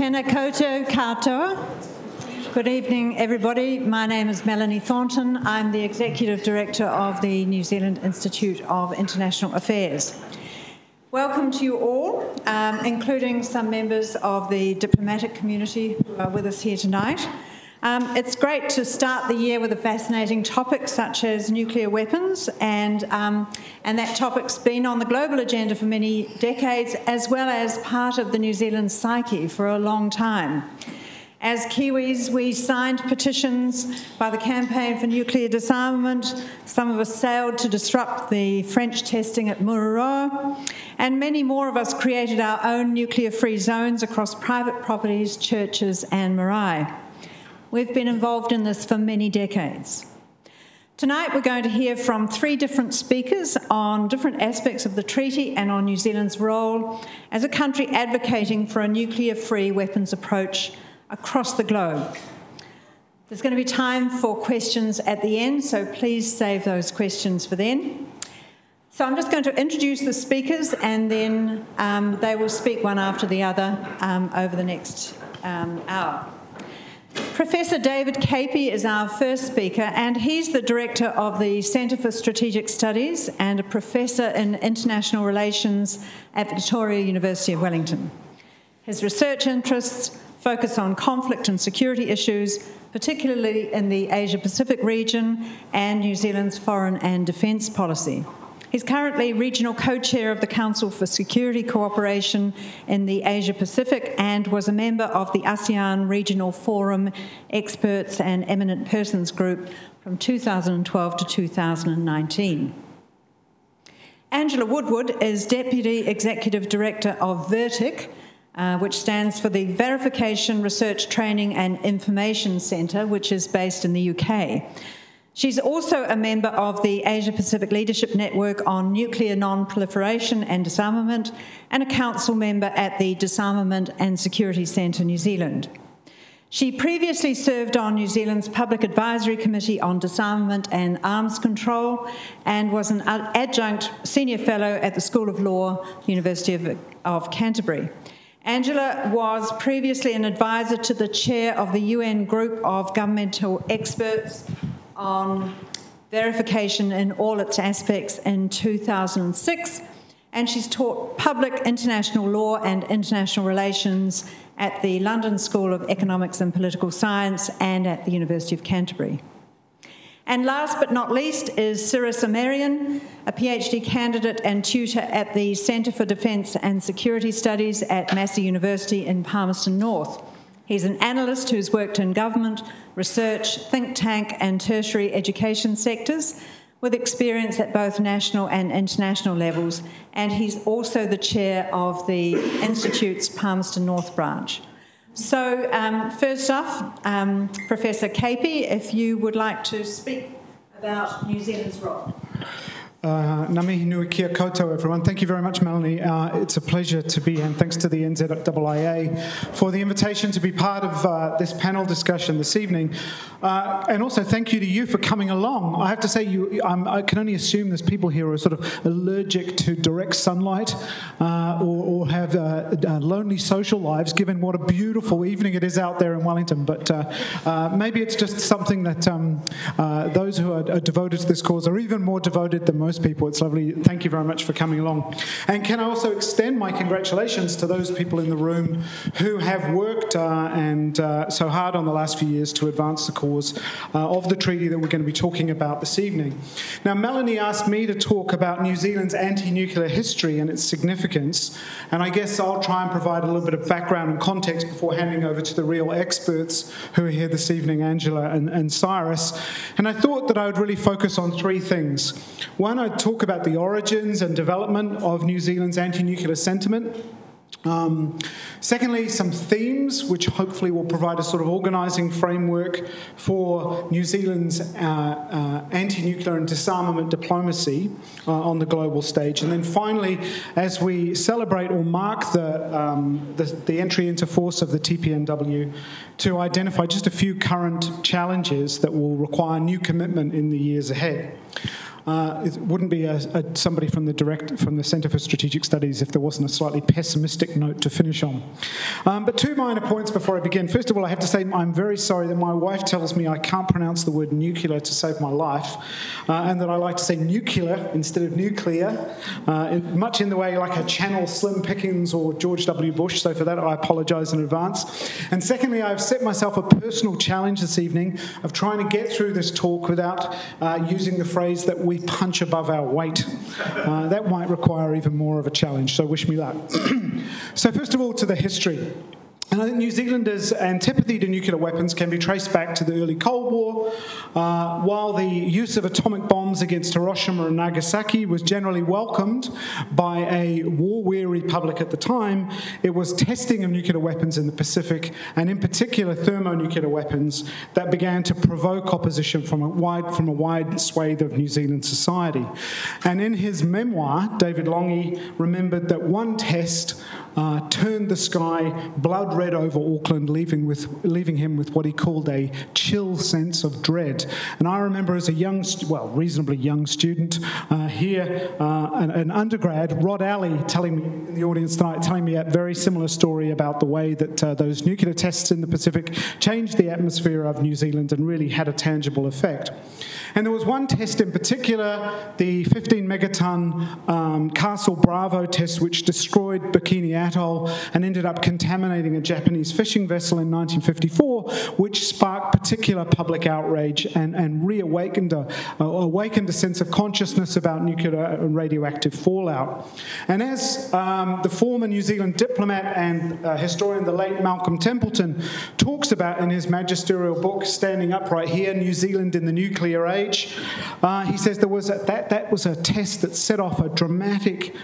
Tēnā katoa. Good evening, everybody. My name is Melanie Thornton. I'm the Executive Director of the New Zealand Institute of International Affairs. Welcome to you all, um, including some members of the diplomatic community who are with us here tonight. Um, it's great to start the year with a fascinating topic such as nuclear weapons, and, um, and that topic's been on the global agenda for many decades, as well as part of the New Zealand psyche for a long time. As Kiwis, we signed petitions by the Campaign for Nuclear Disarmament. Some of us sailed to disrupt the French testing at Mururoa, and many more of us created our own nuclear free zones across private properties, churches, and marae. We've been involved in this for many decades. Tonight, we're going to hear from three different speakers on different aspects of the treaty and on New Zealand's role as a country advocating for a nuclear free weapons approach across the globe. There's going to be time for questions at the end, so please save those questions for then. So I'm just going to introduce the speakers and then um, they will speak one after the other um, over the next um, hour. Professor David Capie is our first speaker, and he's the director of the Centre for Strategic Studies and a professor in international relations at Victoria University of Wellington. His research interests focus on conflict and security issues, particularly in the Asia Pacific region and New Zealand's foreign and defence policy. He's currently regional co chair of the Council for Security Cooperation in the Asia Pacific and was a member of the ASEAN Regional Forum Experts and Eminent Persons Group from 2012 to 2019. Angela Woodward is Deputy Executive Director of VERTIC, uh, which stands for the Verification, Research, Training and Information Centre, which is based in the UK. She's also a member of the Asia Pacific Leadership Network on Nuclear Non Proliferation and Disarmament and a council member at the Disarmament and Security Centre New Zealand. She previously served on New Zealand's Public Advisory Committee on Disarmament and Arms Control and was an adjunct senior fellow at the School of Law, University of, of Canterbury. Angela was previously an advisor to the chair of the UN Group of Governmental Experts on verification in all its aspects in 2006, and she's taught public international law and international relations at the London School of Economics and Political Science and at the University of Canterbury. And last but not least is Sirous Amerian, a PhD candidate and tutor at the Centre for Defence and Security Studies at Massey University in Palmerston North. He's an analyst who's worked in government, research, think tank, and tertiary education sectors with experience at both national and international levels, and he's also the chair of the Institute's Palmerston North branch. So, um, first off, um, Professor Capie, if you would like to speak about New Zealand's role. Uh, Nami kia koutou, everyone. Thank you very much, Melanie. Uh, it's a pleasure to be here, and thanks to the NZIA for the invitation to be part of uh, this panel discussion this evening. Uh, and also, thank you to you for coming along. I have to say, you, I can only assume there's people here who are sort of allergic to direct sunlight uh, or, or, have uh, lonely social lives, given what a beautiful evening it is out there in Wellington. But maybe it's just something that um, those who are, are devoted to this cause are even more devoted than most most people. It's lovely. Thank you very much for coming along. And can I also extend my congratulations to those people in the room who have worked uh, and uh, so hard on the last few years to advance the cause uh, of the treaty that we're going to be talking about this evening. Now, Melanie asked me to talk about New Zealand's anti nuclear history and its significance. And I guess I'll try and provide a little bit of background and context before handing over to the real experts who are here this evening, Angela and, and Sirous. And I thought that I would really focus on three things. One, I'd talk about the origins and development of New Zealand's anti nuclear sentiment. Um, secondly, some themes which hopefully will provide a sort of organising framework for New Zealand's uh, uh, anti nuclear and disarmament diplomacy uh, on the global stage. And then finally, as we celebrate or mark the, um, the, the, entry into force of the TPNW, to identify just a few current challenges that will require new commitment in the years ahead. Uh, it wouldn't be a, a, somebody from the direct from the Centre for Strategic Studies if there wasn't a slightly pessimistic note to finish on. Um, but two minor points before I begin. First of all, I have to say I'm very sorry that my wife tells me I can't pronounce the word nuclear to save my life, uh, and that I like to say nuclear instead of nuclear, uh, in, much in the way like a channel Slim Pickens or George W. Bush. So for that, I apologise in advance. And secondly, I've set myself a personal challenge this evening of trying to get through this talk without uh, using the phrase that we punch above our weight. Uh, that might require even more of a challenge, so wish me luck. so, first of all, to the history. And I think New Zealanders' antipathy to nuclear weapons can be traced back to the early Cold War. Uh, while the use of atomic bombs against Hiroshima and Nagasaki was generally welcomed by a war weary public at the time, it was testing of nuclear weapons in the Pacific, and in particular thermonuclear weapons, that began to provoke opposition from a wide, from a wide swathe of New Zealand society. And in his memoir, David Lange remembered that one test uh, turned the sky blood over Auckland, leaving, with, leaving him with what he called a chill sense of dread. And I remember as a young, well, reasonably young student uh, here, uh, an, an, undergrad, Rod Alley, telling me in the audience tonight, telling me a very similar story about the way that uh, those nuclear tests in the Pacific changed the atmosphere of New Zealand and really had a tangible effect. And there was one test in particular, the 15 megaton um, Castle Bravo test, which destroyed Bikini Atoll and ended up contaminating a Japanese fishing vessel in 1954, which sparked particular public outrage and, and reawakened a, uh, awakened a sense of consciousness about nuclear and radioactive fallout. And as um, the former New Zealand diplomat and uh, historian, the late Malcolm Templeton, talks about in his magisterial book, Standing Upright Here, New Zealand in the Nuclear Age, uh, he says there was a, that, that was a test that set off a dramatic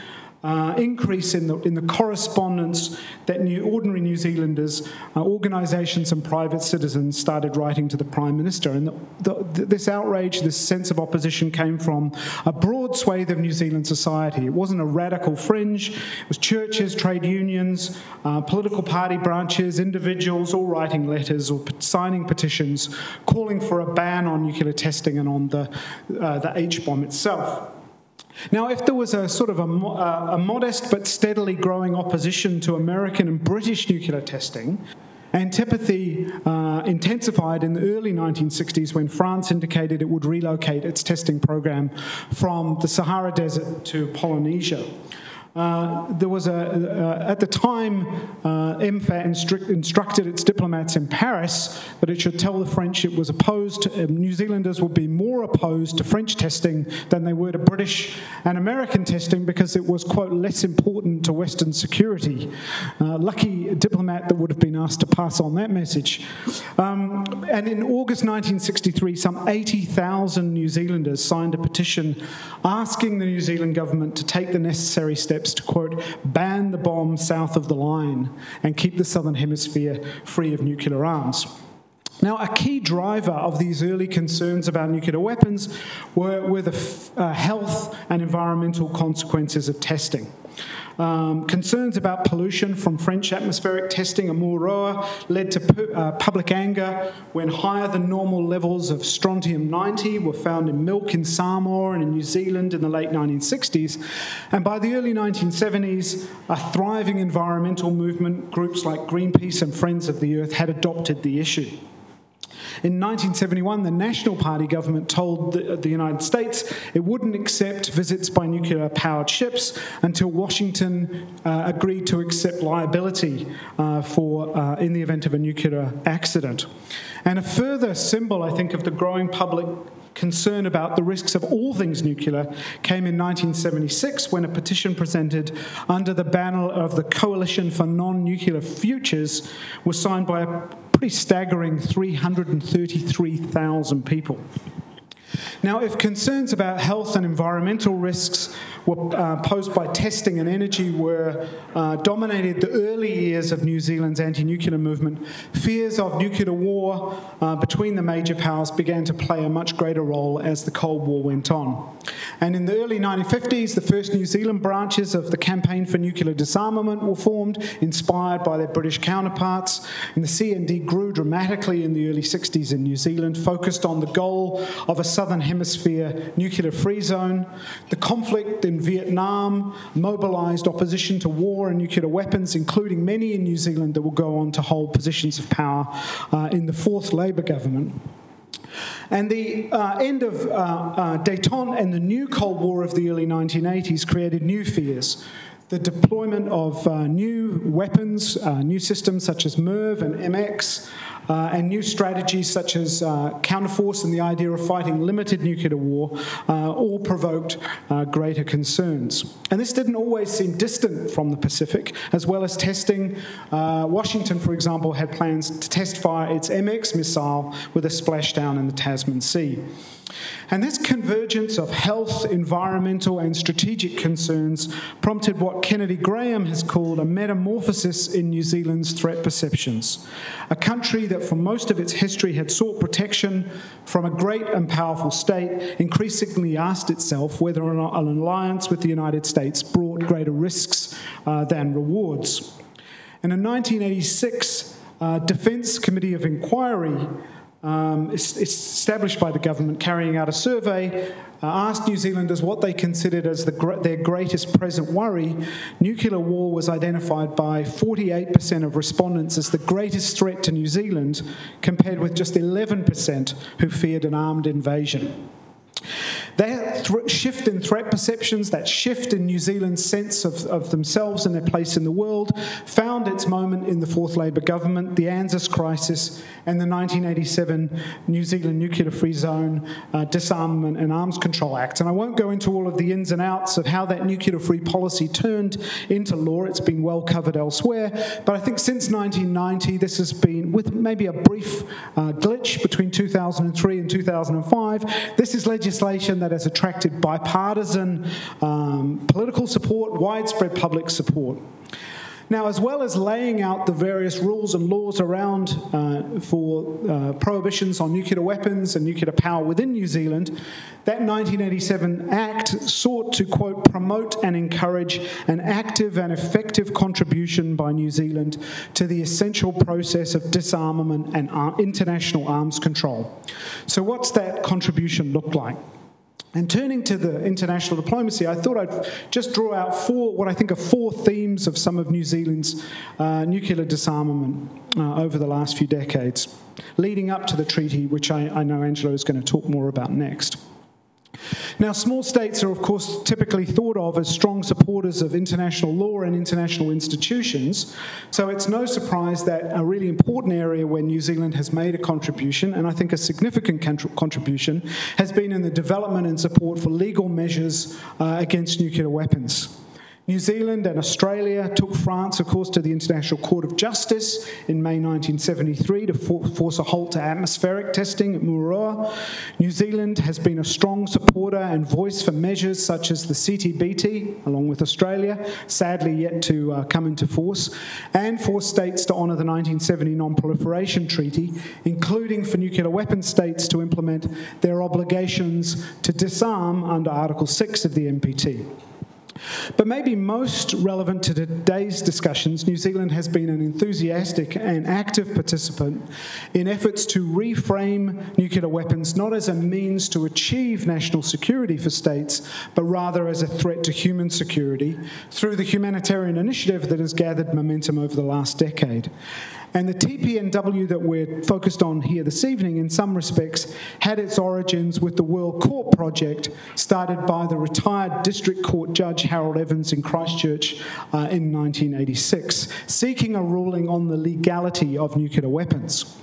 uh, increase in the, in the correspondence that new, ordinary New Zealanders, uh, organisations, and private citizens started writing to the Prime Minister. And the, the, this outrage, this sense of opposition came from a broad swathe of New Zealand society. It wasn't a radical fringe, it was churches, trade unions, uh, political party branches, individuals all writing letters or signing petitions calling for a ban on nuclear testing and on the, uh, the H bomb itself. Now, if there was a sort of a, uh, a, modest but steadily growing opposition to American and British nuclear testing, antipathy uh, intensified in the early 1960s when France indicated it would relocate its testing program from the Sahara Desert to Polynesia. Uh, there was a, uh, at the time, uh, MFAT instru- instructed its diplomats in Paris that it should tell the French it was opposed, um, New Zealanders would be more opposed to French testing than they were to British and American testing because it was, quote, less important to Western security. Uh, lucky diplomat that would have been asked to pass on that message. Um, and in August 1963, some 80,000 New Zealanders signed a petition asking the New Zealand government to take the necessary steps steps to, quote, ban the bomb south of the line and keep the southern hemisphere free of nuclear arms. Now, a key driver of these early concerns about nuclear weapons were, were the uh, health and environmental consequences of testing. Um, concerns about pollution from French atmospheric testing at Mururoa led to pu- uh, public anger when higher than normal levels of strontium 90 were found in milk in Samoa and in New Zealand in the late 1960s. And by the early 1970s, a thriving environmental movement, groups like Greenpeace and Friends of the Earth, had adopted the issue. In 1971, the National Party government told the, the United States it wouldn't accept visits by nuclear powered ships until Washington uh, agreed to accept liability uh, for, uh, in the event of a nuclear accident. And a further symbol, I think, of the growing public concern about the risks of all things nuclear came in 1976 when a petition presented under the banner of the Coalition for Non Nuclear Futures was signed by a pretty staggering 333,000 people. Now, if concerns about health and environmental risks were uh, posed by testing and energy were uh, dominated the early years of New Zealand's anti-nuclear movement, fears of nuclear war uh, between the major powers began to play a much greater role as the Cold War went on. And in the early 1950s, the first New Zealand branches of the Campaign for Nuclear Disarmament were formed, inspired by their British counterparts. And the CND grew dramatically in the early 60s in New Zealand, focused on the goal of a southern Hemisphere nuclear free zone, the conflict in Vietnam mobilised opposition to war and nuclear weapons, including many in New Zealand that will go on to hold positions of power uh, in the fourth Labour government. And the uh, end of uh, uh, détente and the new Cold War of the early 1980s created new fears the deployment of uh, new weapons, uh, new systems such as MIRV and MX, uh, and new strategies such as uh, counterforce and the idea of fighting limited nuclear war uh, all provoked uh, greater concerns. And this didn't always seem distant from the Pacific, as well as testing. Washington, for example, had plans to test fire its MX missile with a splashdown in the Tasman Sea. And this convergence of health, environmental, and strategic concerns prompted what Kennedy Graham has called a metamorphosis in New Zealand's threat perceptions. A country that, for most of its history, had sought protection from a great and powerful state, increasingly asked itself whether or not an alliance with the United States brought greater risks uh, than rewards. And in 1986, uh, Defence Committee of Inquiry um, established by the government carrying out a survey, uh, asked New Zealanders what they considered as the, their greatest present worry. Nuclear war was identified by 48% of respondents as the greatest threat to New Zealand, compared with just 11% who feared an armed invasion. That th- shift in threat perceptions, that shift in New Zealand's sense of, of themselves and their place in the world, found its moment in the Fourth Labour government, the ANZUS crisis, and the 1987 New Zealand Nuclear Free Zone uh, Disarmament and Arms Control Act. And I won't go into all of the ins and outs of how that nuclear free policy turned into law. It's been well covered elsewhere. But I think since 1990, this has been, with maybe a brief uh, glitch between 2003 and 2005, this is legislation that that has attracted bipartisan um, political support, widespread public support. Now, as well as laying out the various rules and laws around uh, for uh, prohibitions on nuclear weapons and nuclear power within New Zealand, that 1987 Act sought to, quote, promote and encourage an active and effective contribution by New Zealand to the essential process of disarmament and ar- international arms control. So, what's that contribution look like? And turning to the international diplomacy, I thought I'd just draw out four, what I think are four themes of some of New Zealand's uh, nuclear disarmament uh, over the last few decades, leading up to the treaty, which I, I know Angela is going to talk more about next. Now, small states are, of course, typically thought of as strong supporters of international law and international institutions, so it's no surprise that a really important area where New Zealand has made a contribution, and I think a significant contribution, has been in the development and support for legal measures uh, against nuclear weapons. New Zealand and Australia took France, of course, to the International Court of Justice in May 1973 to for- force a halt to atmospheric testing at Mururoa. New Zealand has been a strong supporter and voice for measures such as the CTBT, along with Australia, sadly yet to uh, come into force, and for states to honour the 1970 Non Proliferation Treaty, including for nuclear weapon states to implement their obligations to disarm under Article 6 of the NPT. But maybe most relevant to today's discussions, New Zealand has been an enthusiastic and active participant in efforts to reframe nuclear weapons not as a means to achieve national security for states, but rather as a threat to human security through the humanitarian initiative that has gathered momentum over the last decade. And the TPNW that we're focused on here this evening, in some respects, had its origins with the World Court project started by the retired District Court Judge Harold Evans in Christchurch uh, in 1986, seeking a ruling on the legality of nuclear weapons.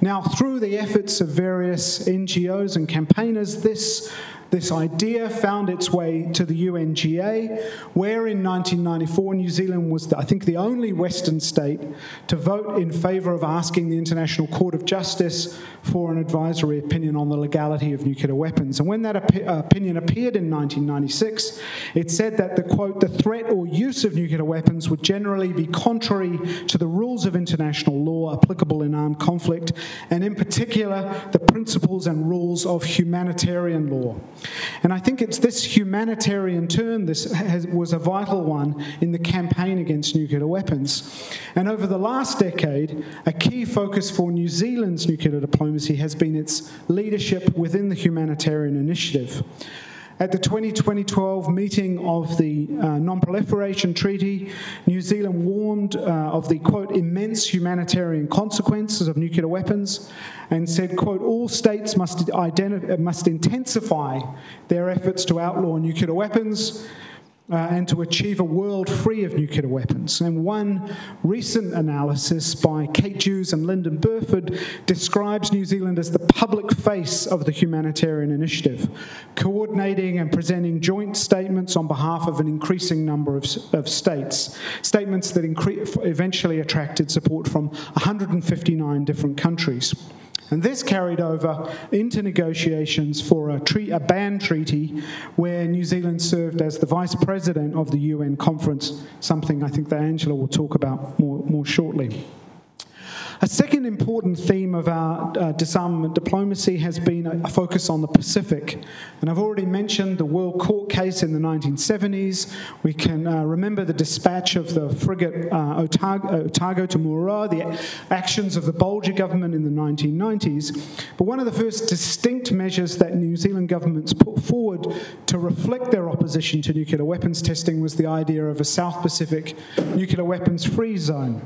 Now, through the efforts of various NGOs and campaigners, this this idea found its way to the UNGA, where in 1994 New Zealand was, I think, the only Western state to vote in favour of asking the International Court of Justice for an advisory opinion on the legality of nuclear weapons. And when that op- uh, opinion appeared in 1996, it said that the quote, the threat or use of nuclear weapons would generally be contrary to the rules of international law applicable in armed conflict, and in particular, the principles and rules of humanitarian law. And I think it's this humanitarian turn this was a vital one in the campaign against nuclear weapons. And over the last decade, a key focus for New Zealand's nuclear diplomacy has been its leadership within the humanitarian initiative. At the 2012 meeting of the uh, Non Proliferation Treaty, New Zealand warned uh, of the quote immense humanitarian consequences of nuclear weapons and said, quote, all states must, must intensify their efforts to outlaw nuclear weapons uh, and to achieve a world free of nuclear weapons. And one recent analysis by Kate Hughes and Lyndon Burford describes New Zealand as the public face of the humanitarian initiative, coordinating and presenting joint statements on behalf of an increasing number of, of states, statements that eventually attracted support from 159 different countries. And this carried over into negotiations for a, a ban treaty where New Zealand served as the vice president of the UN conference, something I think that Angela will talk about more, more shortly. A second important theme of our uh, disarmament diplomacy has been a, a, focus on the Pacific. And I've already mentioned the World Court case in the 1970s. We can uh, remember the dispatch of the frigate uh, Otago, Otago to Mururoa, the actions of the Bolger government in the 1990s. But one of the first distinct measures that New Zealand governments put forward to reflect their opposition to nuclear weapons testing was the idea of a South Pacific nuclear weapons free zone.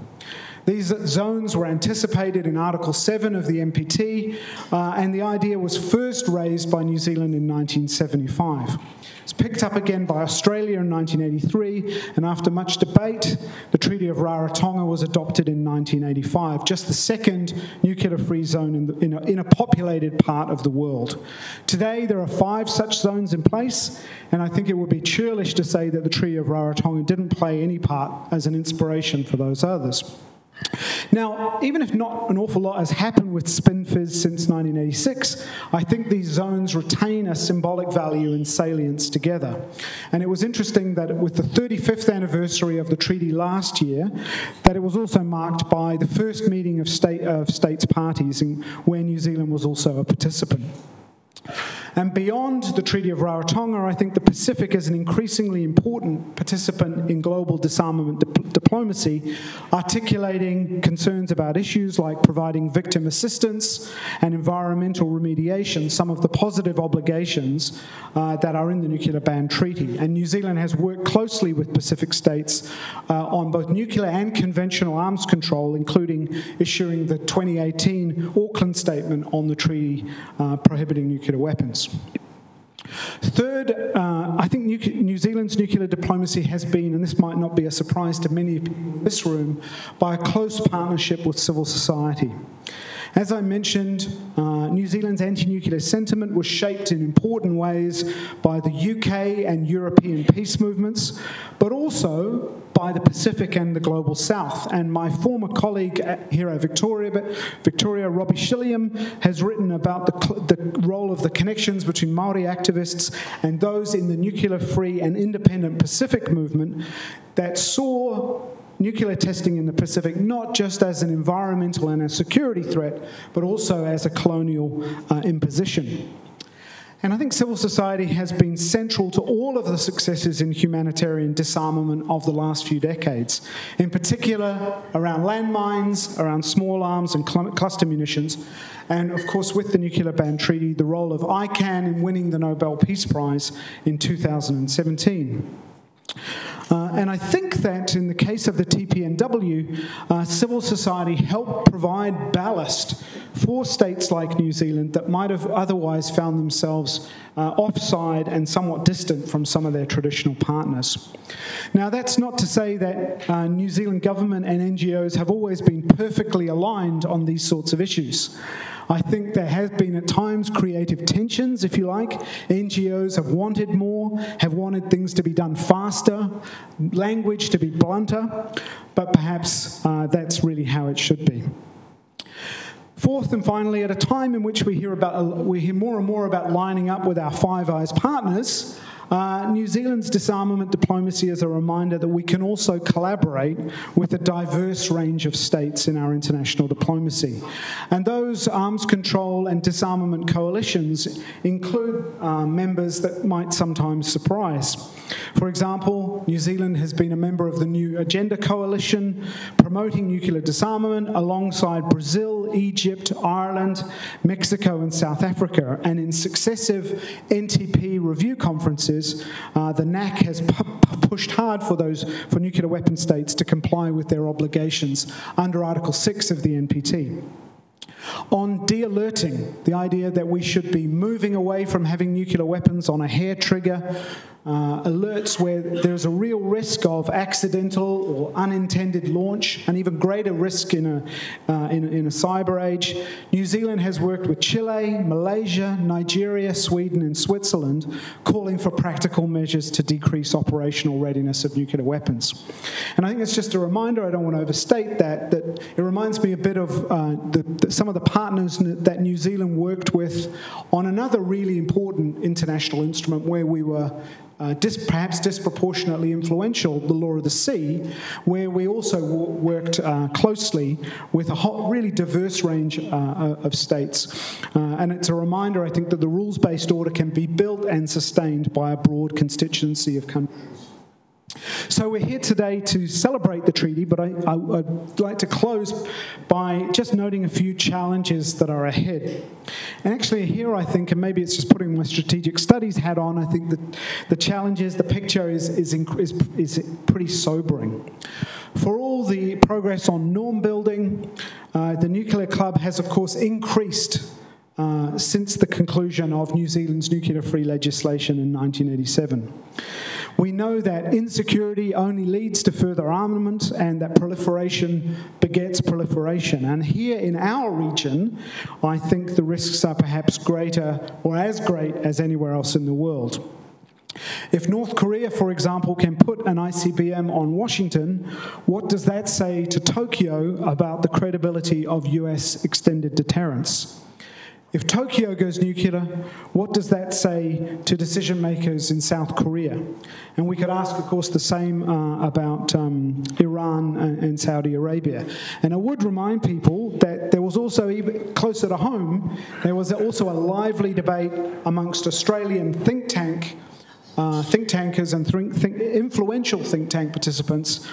These zones were anticipated in Article 7 of the NPT, uh, and the idea was first raised by New Zealand in 1975. It's picked up again by Australia in 1983, and after much debate, the Treaty of Rarotonga was adopted in 1985, just the second nuclear free zone in, the, in, a, in a populated part of the world. Today, there are five such zones in place, and I think it would be churlish to say that the Treaty of Rarotonga didn't play any part as an inspiration for those others. Now, even if not an awful lot has happened with SPNFZ since 1986, I think these zones retain a symbolic value and salience together. And it was interesting that with the 35th anniversary of the treaty last year, that it was also marked by the first meeting of, state, of states parties where New Zealand was also a participant. And beyond the Treaty of Rarotonga, I think the Pacific is an increasingly important participant in global disarmament dip- diplomacy, articulating concerns about issues like providing victim assistance and environmental remediation, some of the positive obligations uh, that are in the Nuclear Ban Treaty. And New Zealand has worked closely with Pacific states uh, on both nuclear and conventional arms control, including issuing the 2018 Auckland Statement on the treaty uh, prohibiting nuclear weapons. Third, uh, I think New Zealand's nuclear diplomacy has been, and this might not be a surprise to many in this room, by a close partnership with civil society. As I mentioned, uh, New Zealand's anti nuclear sentiment was shaped in important ways by the UK and European peace movements, but also by the Pacific and the Global South. And my former colleague here at Victoria, Victoria Robbie Shilliam, has written about the, the role of the connections between Maori activists and those in the nuclear free and independent Pacific movement that saw nuclear testing in the Pacific not just as an environmental and a security threat, but also as a colonial uh, imposition. And I think civil society has been central to all of the successes in humanitarian disarmament of the last few decades, in particular around landmines, around small arms and cluster munitions, and of course, with the Nuclear Ban Treaty, the role of ICAN in winning the Nobel Peace Prize in 2017. Uh, and I think that in the case of the TPNW, uh, civil society helped provide ballast for states like New Zealand that might have otherwise found themselves uh, offside and somewhat distant from some of their traditional partners. Now, that's not to say that uh, New Zealand government and NGOs have always been perfectly aligned on these sorts of issues. I think there have been at times creative tensions, if you like. NGOs have wanted more, have wanted things to be done faster, language to be blunter, but perhaps uh, that's really how it should be. Fourth and finally, at a time in which we hear, about, we hear more and more about lining up with our Five Eyes partners, Uh, New Zealand's disarmament diplomacy is a reminder that we can also collaborate with a diverse range of states in our international diplomacy. And those arms control and disarmament coalitions include uh, members that might sometimes surprise. For example, New Zealand has been a member of the New Agenda Coalition promoting nuclear disarmament alongside Brazil, Egypt, Ireland, Mexico, and South Africa. And in successive NPT review conferences, uh, the NAC has pushed hard for those for nuclear weapon states to comply with their obligations under Article 6 of the NPT. On de alerting, the idea that we should be moving away from having nuclear weapons on a hair trigger uh, alerts where there's a real risk of accidental or unintended launch, and even greater risk in a, uh, in, in, a cyber age. New Zealand has worked with Chile, Malaysia, Nigeria, Sweden, and Switzerland, calling for practical measures to decrease operational readiness of nuclear weapons. And I think it's just a reminder, I don't want to overstate that, that it reminds me a bit of uh, the, the, some of the partners that New Zealand worked with on another really important international instrument where we were uh, dis- perhaps disproportionately influential, the Law of the Sea, where we also w- worked uh, closely with a really diverse range uh of states. Uh, and it's a reminder, I think, that the rules based order can be built and sustained by a broad constituency of countries. So we're here today to celebrate the treaty, but I, would like to close by just noting a few challenges that are ahead. And actually, here I think, and maybe it's just putting my strategic studies hat on, I think that the challenges, the picture is, is, is, is pretty sobering. For all the progress on norm building, uh, the Nuclear Club has, of course, increased uh, since the conclusion of New Zealand's nuclear free legislation in 1987. We know that insecurity only leads to further armament and that proliferation begets proliferation. And here in our region, I think the risks are perhaps greater or as great as anywhere else in the world. If North Korea, for example, can put an ICBM on Washington, what does that say to Tokyo about the credibility of US extended deterrence? If Tokyo goes nuclear, what does that say to decision makers in South Korea? And we could ask, of course, the same uh, about um, Iran and, and, Saudi Arabia. And I would remind people that there was also, even closer to home, there was also a lively debate amongst Australian think tank uh, think tankers and think, think, influential think tank participants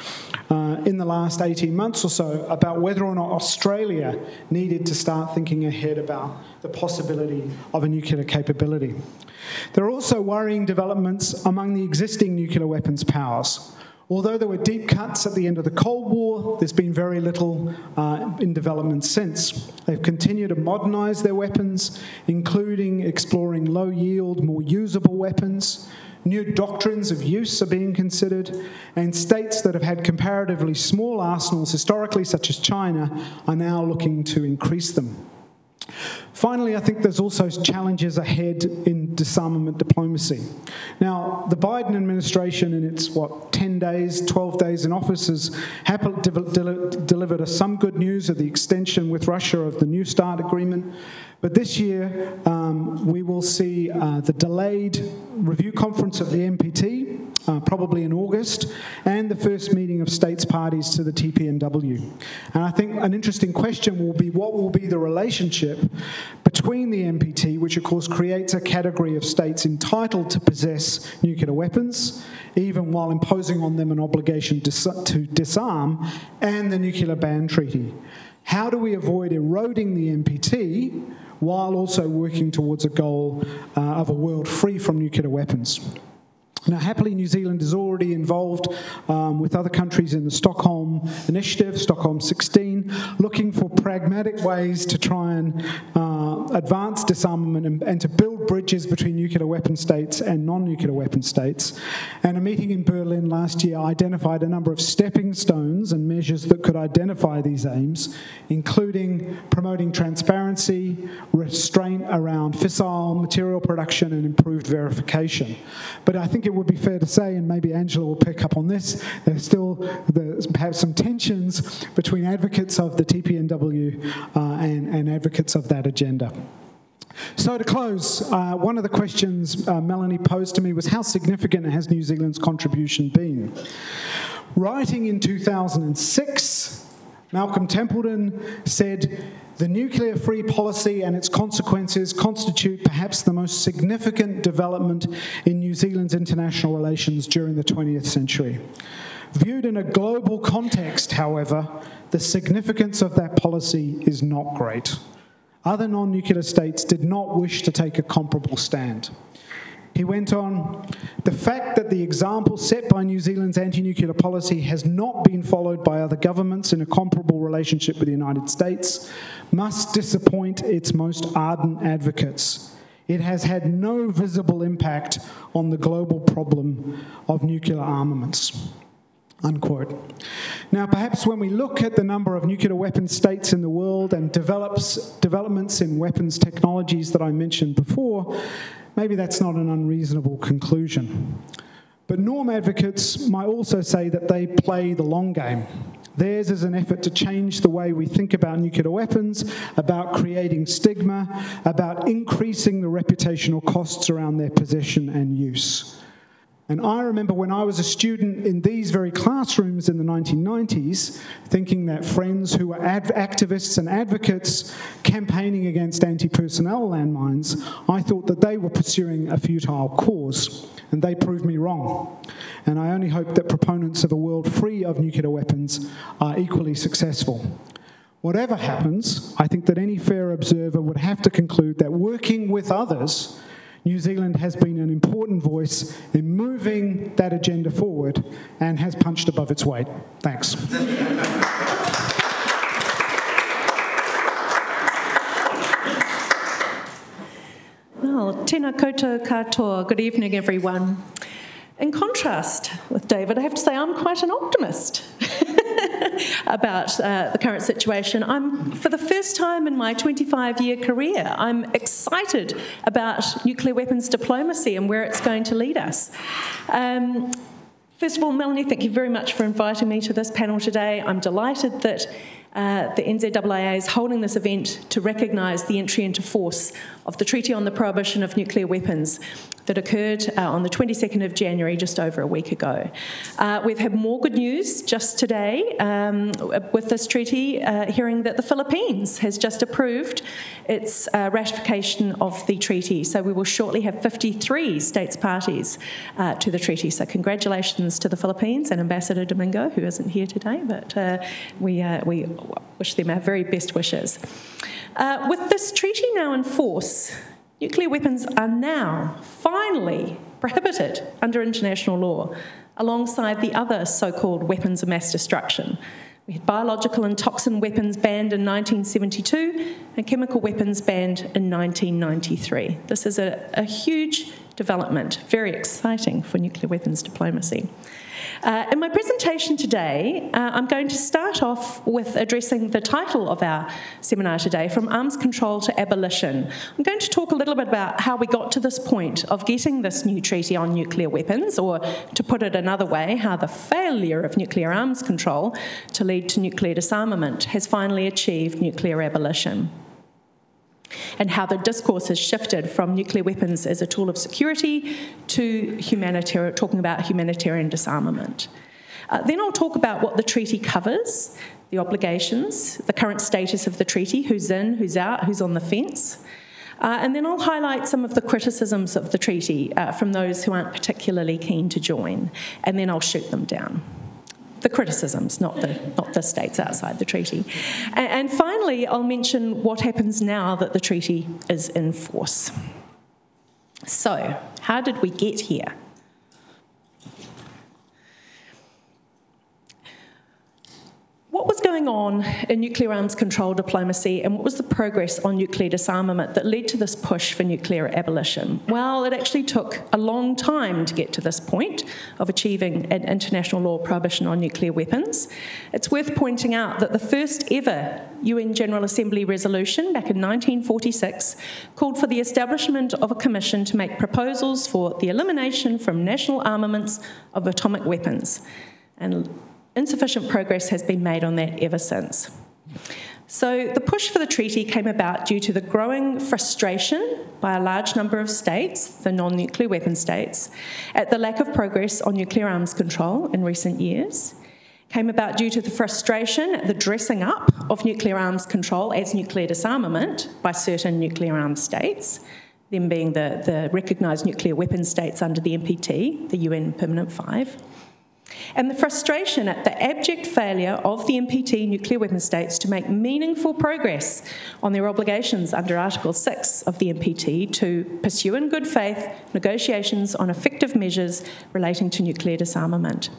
uh, in the last 18 months or so about whether or not Australia needed to start thinking ahead about the possibility of a nuclear capability. There are also worrying developments among the existing nuclear weapons powers. Although there were deep cuts at the end of the Cold War, there's been very little uh, in development since. They've continued to modernize their weapons, including exploring low yield, more usable weapons, New doctrines of use are being considered, and states that have had comparatively small arsenals historically, such as China, are now looking to increase them. Finally, I think there's also challenges ahead in disarmament diplomacy. Now, the Biden administration, in its, what, 10 days, 12 days in office, has delivered us some good news of the extension with Russia of the New START agreement. But this year, um, we will see uh, the delayed review conference of the NPT, uh, probably in August, and the first meeting of states parties to the TPNW. And I think an interesting question will be what will be the relationship between the NPT, which of course creates a category of states entitled to possess nuclear weapons, even while imposing on them an obligation to disarm, and the Nuclear Ban Treaty. How do we avoid eroding the NPT? While also working towards a goal uh, of a world free from nuclear weapons. Now, happily, New Zealand is already involved um, with other countries in the Stockholm Initiative, Stockholm 16, looking for pragmatic ways to try and uh, advance disarmament and, and, to build bridges between nuclear weapon states and non nuclear weapon states. And a meeting in Berlin last year identified a number of stepping stones and measures that could identify these aims, including promoting transparency, restraint around fissile material production, and improved verification. But I think it would be fair to say, and maybe Angela will pick up on this, there's still there's perhaps some tensions between advocates of the TPNW uh, and, and advocates of that agenda. So, to close, uh, one of the questions uh, Melanie posed to me was how significant has New Zealand's contribution been? Writing in 2006, Malcolm Templeton said, The nuclear free policy and its consequences constitute perhaps the most significant development in New Zealand's international relations during the 20th century. Viewed in a global context, however, the significance of that policy is not great. Other non nuclear states did not wish to take a comparable stand. He went on The fact that the example set by New Zealand's anti nuclear policy has not been followed by other governments in a comparable relationship with the United States must disappoint its most ardent advocates. It has had no visible impact on the global problem of nuclear armaments. Unquote. Now, perhaps when we look at the number of nuclear weapon states in the world and develops, developments in weapons technologies that I mentioned before, maybe that's not an unreasonable conclusion. But norm advocates might also say that they play the long game. Theirs is an effort to change the way we think about nuclear weapons, about creating stigma, about increasing the reputational costs around their possession and use. And I remember when I was a student in these very classrooms in the 1990s, thinking that friends who were activists and advocates campaigning against anti personnel landmines, I thought that they were pursuing a futile cause. And they proved me wrong. And I only hope that proponents of a world free of nuclear weapons are equally successful. Whatever happens, I think that any fair observer would have to conclude that working with others New Zealand has been an important voice in moving that agenda forward and has punched above its weight. Thanks. Well, tēnā koutou katoa. Good evening, everyone. In contrast with David, I have to say I'm quite an optimist. about uh, the current situation. I'm, for the first time in my 25 year career, I'm excited about nuclear weapons diplomacy and where it's going to lead us. Um, First of all, Melanie, thank you very much for inviting me to this panel today. I'm delighted that uh, the NZAA is holding this event to recognise the entry into force of the Treaty on the Prohibition of Nuclear Weapons that occurred uh, on the 22nd of January, just over a week ago. Uh, we've had more good news just today um, with this treaty, uh, hearing that the Philippines has just approved its uh, ratification of the treaty. So we will shortly have 53 states parties to the treaty. So congratulations to the Philippines and Ambassador Domingo, who isn't here today, but we, we wish them our very best wishes. Uh, with this treaty now in force, nuclear weapons are now finally prohibited under international law alongside the other so called weapons of mass destruction. We had biological and toxin weapons banned in 1972 and chemical weapons banned in 1993. This is a, a huge development, very exciting for nuclear weapons diplomacy. Uh, in my presentation today, uh, I'm going to start off with addressing the title of our seminar today, From Arms Control to Abolition. I'm going to talk a little bit about how we got to this point of getting this new treaty on nuclear weapons, or to put it another way, how the failure of nuclear arms control to lead to nuclear disarmament has finally achieved nuclear abolition and how the discourse has shifted from nuclear weapons as a tool of security to talking about humanitarian disarmament. Uh, then I'll talk about what the treaty covers, the obligations, the current status of the treaty, who's in, who's out, who's on the fence. Uh, and then I'll highlight some of the criticisms of the treaty uh, from those who aren't particularly keen to join, and then I'll shoot them down the criticisms, not the, not the states outside the treaty. And, and finally, I'll mention what happens now that the treaty is in force. So, how did we get here? What was going on in nuclear arms control diplomacy and what was the progress on nuclear disarmament that led to this push for nuclear abolition? Well, it actually took a long time to get to this point of achieving an international law prohibition on nuclear weapons. It's worth pointing out that the first ever UN General Assembly resolution back in 1946 called for the establishment of a commission to make proposals for the elimination from national armaments of atomic weapons. And insufficient progress has been made on that ever since. So, the push for the treaty came about due to the growing frustration by a large number of states, the non nuclear weapon states, at the lack of progress on nuclear arms control in recent years. Came about due to the frustration at the dressing up of nuclear arms control as nuclear disarmament by certain nuclear armed states, them being the, the recognised nuclear weapon states under the NPT, the UN Permanent Five and the frustration at the abject failure of the NPT nuclear weapon states to make meaningful progress on their obligations under Article 6 of the NPT to pursue in good faith negotiations on effective measures relating to nuclear disarmament.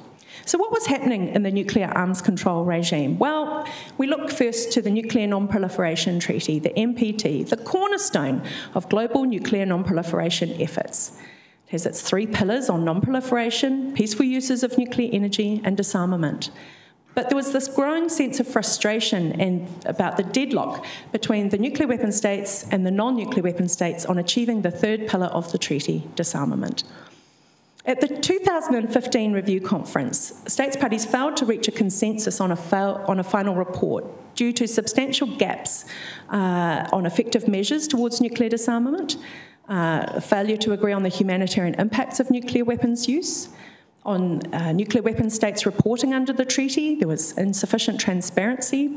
So, what was happening in the nuclear arms control regime? Well, we look first to the Nuclear Non Proliferation Treaty, the NPT, the cornerstone of global nuclear non proliferation efforts. It has its three pillars on non proliferation, peaceful uses of nuclear energy, and disarmament. But there was this growing sense of frustration and about the deadlock between the nuclear weapon states and the non nuclear weapon states on achieving the third pillar of the treaty, disarmament. At the 2015 review conference, states parties failed to reach a consensus on a, fail, on a final report due to substantial gaps uh, on effective measures towards nuclear disarmament uh, failure to agree on the humanitarian impacts of nuclear weapons use. On uh, nuclear weapon states reporting under the treaty, there was insufficient transparency.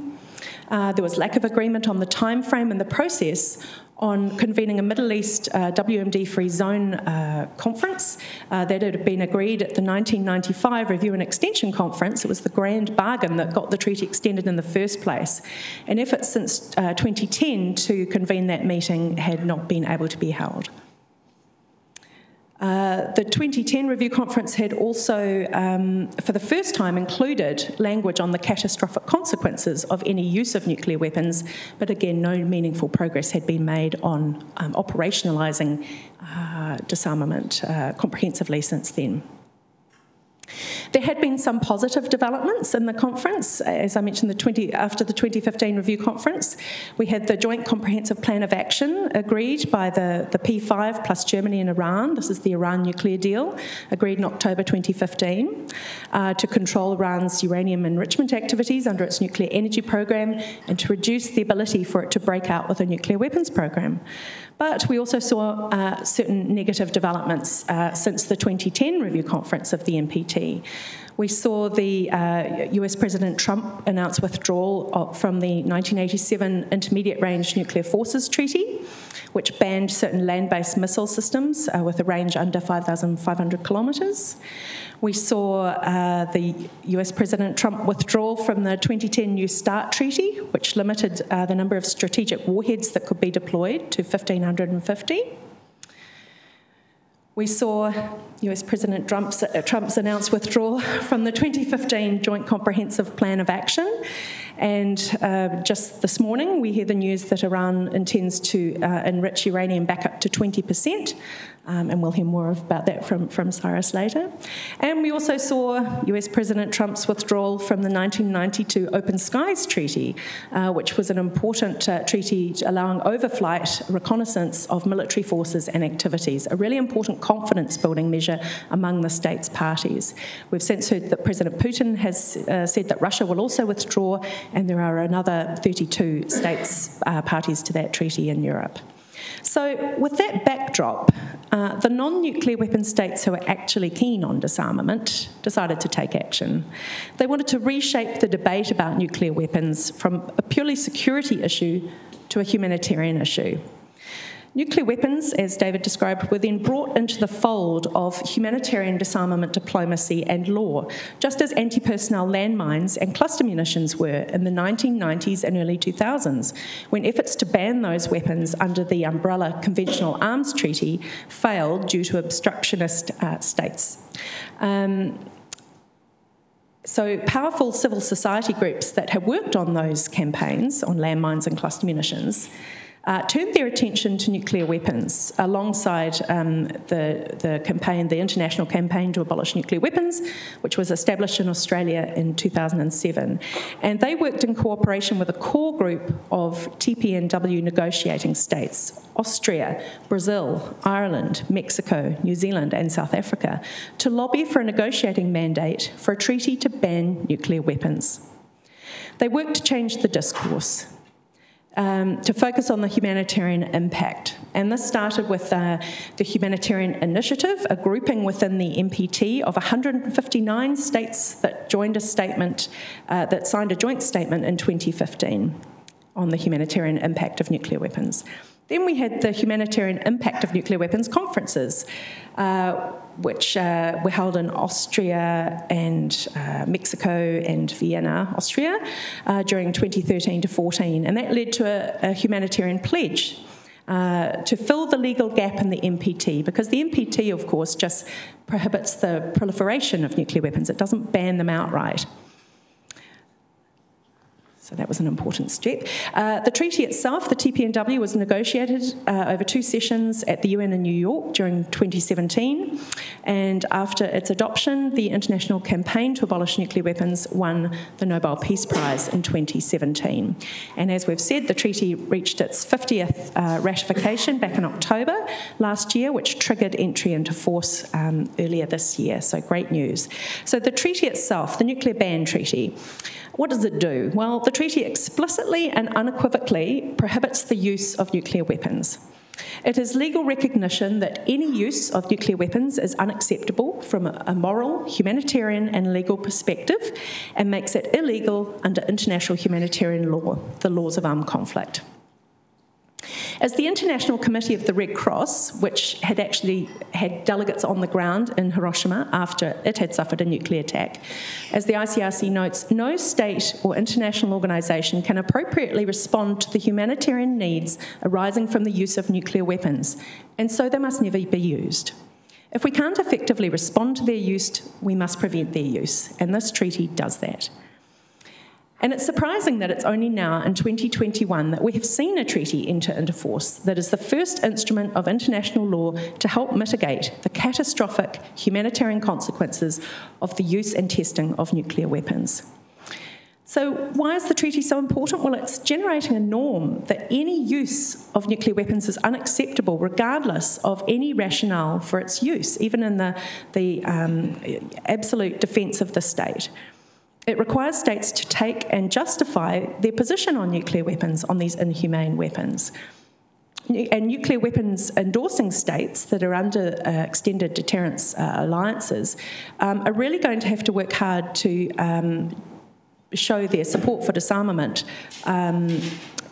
Uh, there was lack of agreement on the time frame and the process on convening a Middle East uh, WMD free zone uh, conference uh, that had been agreed at the 1995 Review and Extension Conference. It was the grand bargain that got the treaty extended in the first place. And efforts since uh, 2010 to convene that meeting had not been able to be held. Uh, the 2010 review conference had also, um, for the first time, included language on the catastrophic consequences of any use of nuclear weapons, but again, no meaningful progress had been made on um, operationalising uh, disarmament uh, comprehensively since then. There had been some positive developments in the conference. As I mentioned, the 20, after the 2015 review conference, we had the Joint Comprehensive Plan of Action agreed by the, the P5 plus Germany and Iran. This is the Iran nuclear deal, agreed in October 2015, uh, to control Iran's uranium enrichment activities under its nuclear energy program and to reduce the ability for it to break out with a nuclear weapons program. But we also saw uh, certain negative developments uh, since the 2010 review conference of the NPT. We saw the uh, US President Trump announce withdrawal from the 1987 Intermediate Range Nuclear Forces Treaty, which banned certain land based missile systems uh, with a range under 5,500 kilometres. We saw uh, the US President Trump withdraw from the 2010 New START Treaty, which limited uh, the number of strategic warheads that could be deployed to 1,550. We saw US President Trump's, uh, Trump's, announced withdrawal from the 2015 Joint Comprehensive Plan of Action. And uh, just this morning, we hear the news that Iran intends to uh, enrich uranium back up to 20%. Um, and we'll hear more about that from, from Sirous later. And we also saw US President Trump's withdrawal from the 1992 Open Skies Treaty, uh, which was an important uh, treaty allowing overflight reconnaissance of military forces and activities, a really important confidence building measure among the states' parties. We've since heard that President Putin has uh, said that Russia will also withdraw, and there are another 32 states uh, parties to that treaty in Europe. So, with that backdrop, uh, the non nuclear weapon states who are actually keen on disarmament decided to take action. They wanted to reshape the debate about nuclear weapons from a purely security issue to a humanitarian issue. Nuclear weapons, as David described, were then brought into the fold of humanitarian disarmament diplomacy and law, just as anti personnel landmines and cluster munitions were in the 1990s and early 2000s, when efforts to ban those weapons under the umbrella Conventional Arms Treaty failed due to obstructionist uh, states. Um, so, powerful civil society groups that have worked on those campaigns on landmines and cluster munitions uh, turned their attention to nuclear weapons alongside um, the, the campaign, the international campaign to abolish nuclear weapons, which was established in Australia in 2007. And they worked in cooperation with a core group of TPNW negotiating states Austria, Brazil, Ireland, Mexico, New Zealand, and South Africa to lobby for a negotiating mandate for a treaty to ban nuclear weapons. They worked to change the discourse um, to focus on the humanitarian impact. And this started with uh, the Humanitarian Initiative, a grouping within the NPT of 159 states that joined a statement, uh, that signed a joint statement in 2015 on the humanitarian impact of nuclear weapons. Then we had the humanitarian impact of nuclear weapons conferences, uh, which uh, were held in Austria and uh, Mexico and Vienna, Austria, uh, during 2013 to 14. And that led to a, a humanitarian pledge. Uh, to fill the legal gap in the NPT, because the NPT, of course, just prohibits the proliferation of nuclear weapons. It doesn't ban them outright. So that was an important step. Uh, the treaty itself, the TPNW, was negotiated uh, over two sessions at the UN in New York during 2017. And after its adoption, the International Campaign to Abolish Nuclear Weapons won the Nobel Peace Prize in 2017. And as we've said, the treaty reached its 50th uh, ratification back in October last year, which triggered entry into force um, earlier this year. So great news. So the treaty itself, the Nuclear Ban Treaty, what does it do? Well, the treaty explicitly and unequivocally prohibits the use of nuclear weapons. It is legal recognition that any use of nuclear weapons is unacceptable from a moral, humanitarian, and legal perspective and makes it illegal under international humanitarian law, the laws of armed conflict. As the International Committee of the Red Cross, which had actually had delegates on the ground in Hiroshima after it had suffered a nuclear attack, as the ICRC notes, no state or international organisation can appropriately respond to the humanitarian needs arising from the use of nuclear weapons, and so they must never be used. If we can't effectively respond to their use, we must prevent their use, and this treaty does that. And it's surprising that it's only now in 2021 that we have seen a treaty enter into force that is the first instrument of international law to help mitigate the catastrophic humanitarian consequences of the use and testing of nuclear weapons. So, why is the treaty so important? Well, it's generating a norm that any use of nuclear weapons is unacceptable, regardless of any rationale for its use, even in the, the um, absolute defence of the state. It requires states to take and justify their position on nuclear weapons, on these inhumane weapons. And nuclear weapons endorsing states that are under uh, extended deterrence uh, alliances um, are really going to have to work hard to um, show their support for disarmament um,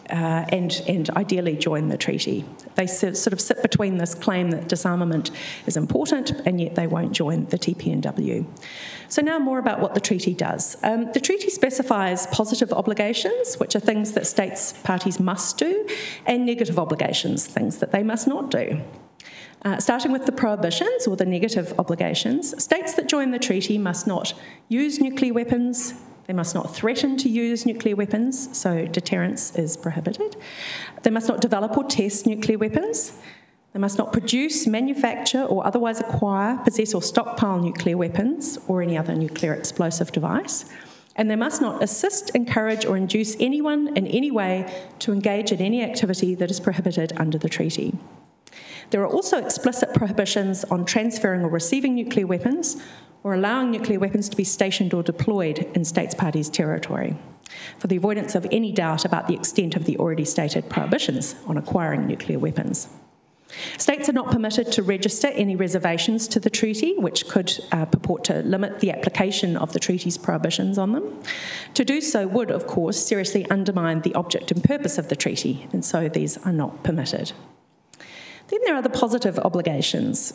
uh, and, and ideally join the treaty. They sort of sit between this claim that disarmament is important and yet they won't join the TPNW. So, now more about what the treaty does. Um, the treaty specifies positive obligations, which are things that states parties must do, and negative obligations, things that they must not do. Uh, starting with the prohibitions or the negative obligations, states that join the treaty must not use nuclear weapons, they must not threaten to use nuclear weapons, so deterrence is prohibited. They must not develop or test nuclear weapons. They must not produce, manufacture, or otherwise acquire, possess, or stockpile nuclear weapons or any other nuclear explosive device. And they must not assist, encourage, or induce anyone in any way to engage in any activity that is prohibited under the treaty. There are also explicit prohibitions on transferring or receiving nuclear weapons or allowing nuclear weapons to be stationed or deployed in states parties' territory, for the avoidance of any doubt about the extent of the already stated prohibitions on acquiring nuclear weapons. States are not permitted to register any reservations to the treaty, which could uh, purport to limit the application of the treaty's prohibitions on them. To do so would, of course, seriously undermine the object and purpose of the treaty, and so these are not permitted. Then there are the positive obligations.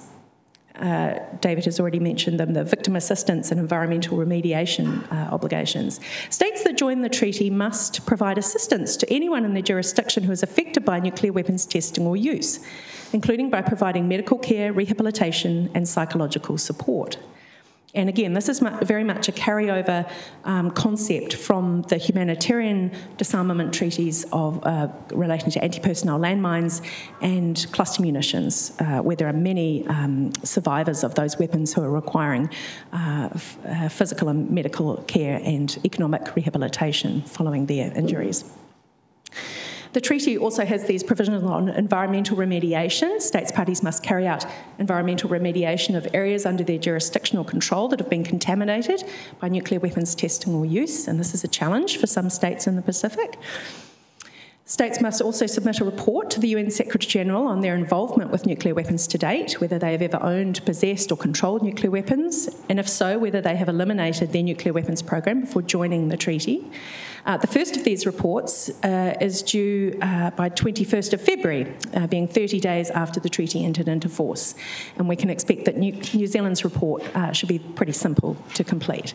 Uh, David has already mentioned them the victim assistance and environmental remediation uh, obligations. States that join the treaty must provide assistance to anyone in their jurisdiction who is affected by nuclear weapons testing or use, including by providing medical care, rehabilitation, and psychological support. And again, this is very much a carryover um, concept from the humanitarian disarmament treaties of uh, relating to anti-personnel landmines and cluster munitions, uh, where there are many um, survivors of those weapons who are requiring uh, uh, physical and medical care and economic rehabilitation following their injuries. The treaty also has these provisions on environmental remediation. States parties must carry out environmental remediation of areas under their jurisdictional control that have been contaminated by nuclear weapons testing or use, and this is a challenge for some states in the Pacific. States must also submit a report to the UN Secretary General on their involvement with nuclear weapons to date, whether they have ever owned, possessed, or controlled nuclear weapons, and if so, whether they have eliminated their nuclear weapons program before joining the treaty. Uh, the first of these reports uh, is due uh, by 21st of February, uh, being 30 days after the treaty entered into force, and we can expect that New, New Zealand's report uh, should be pretty simple to complete.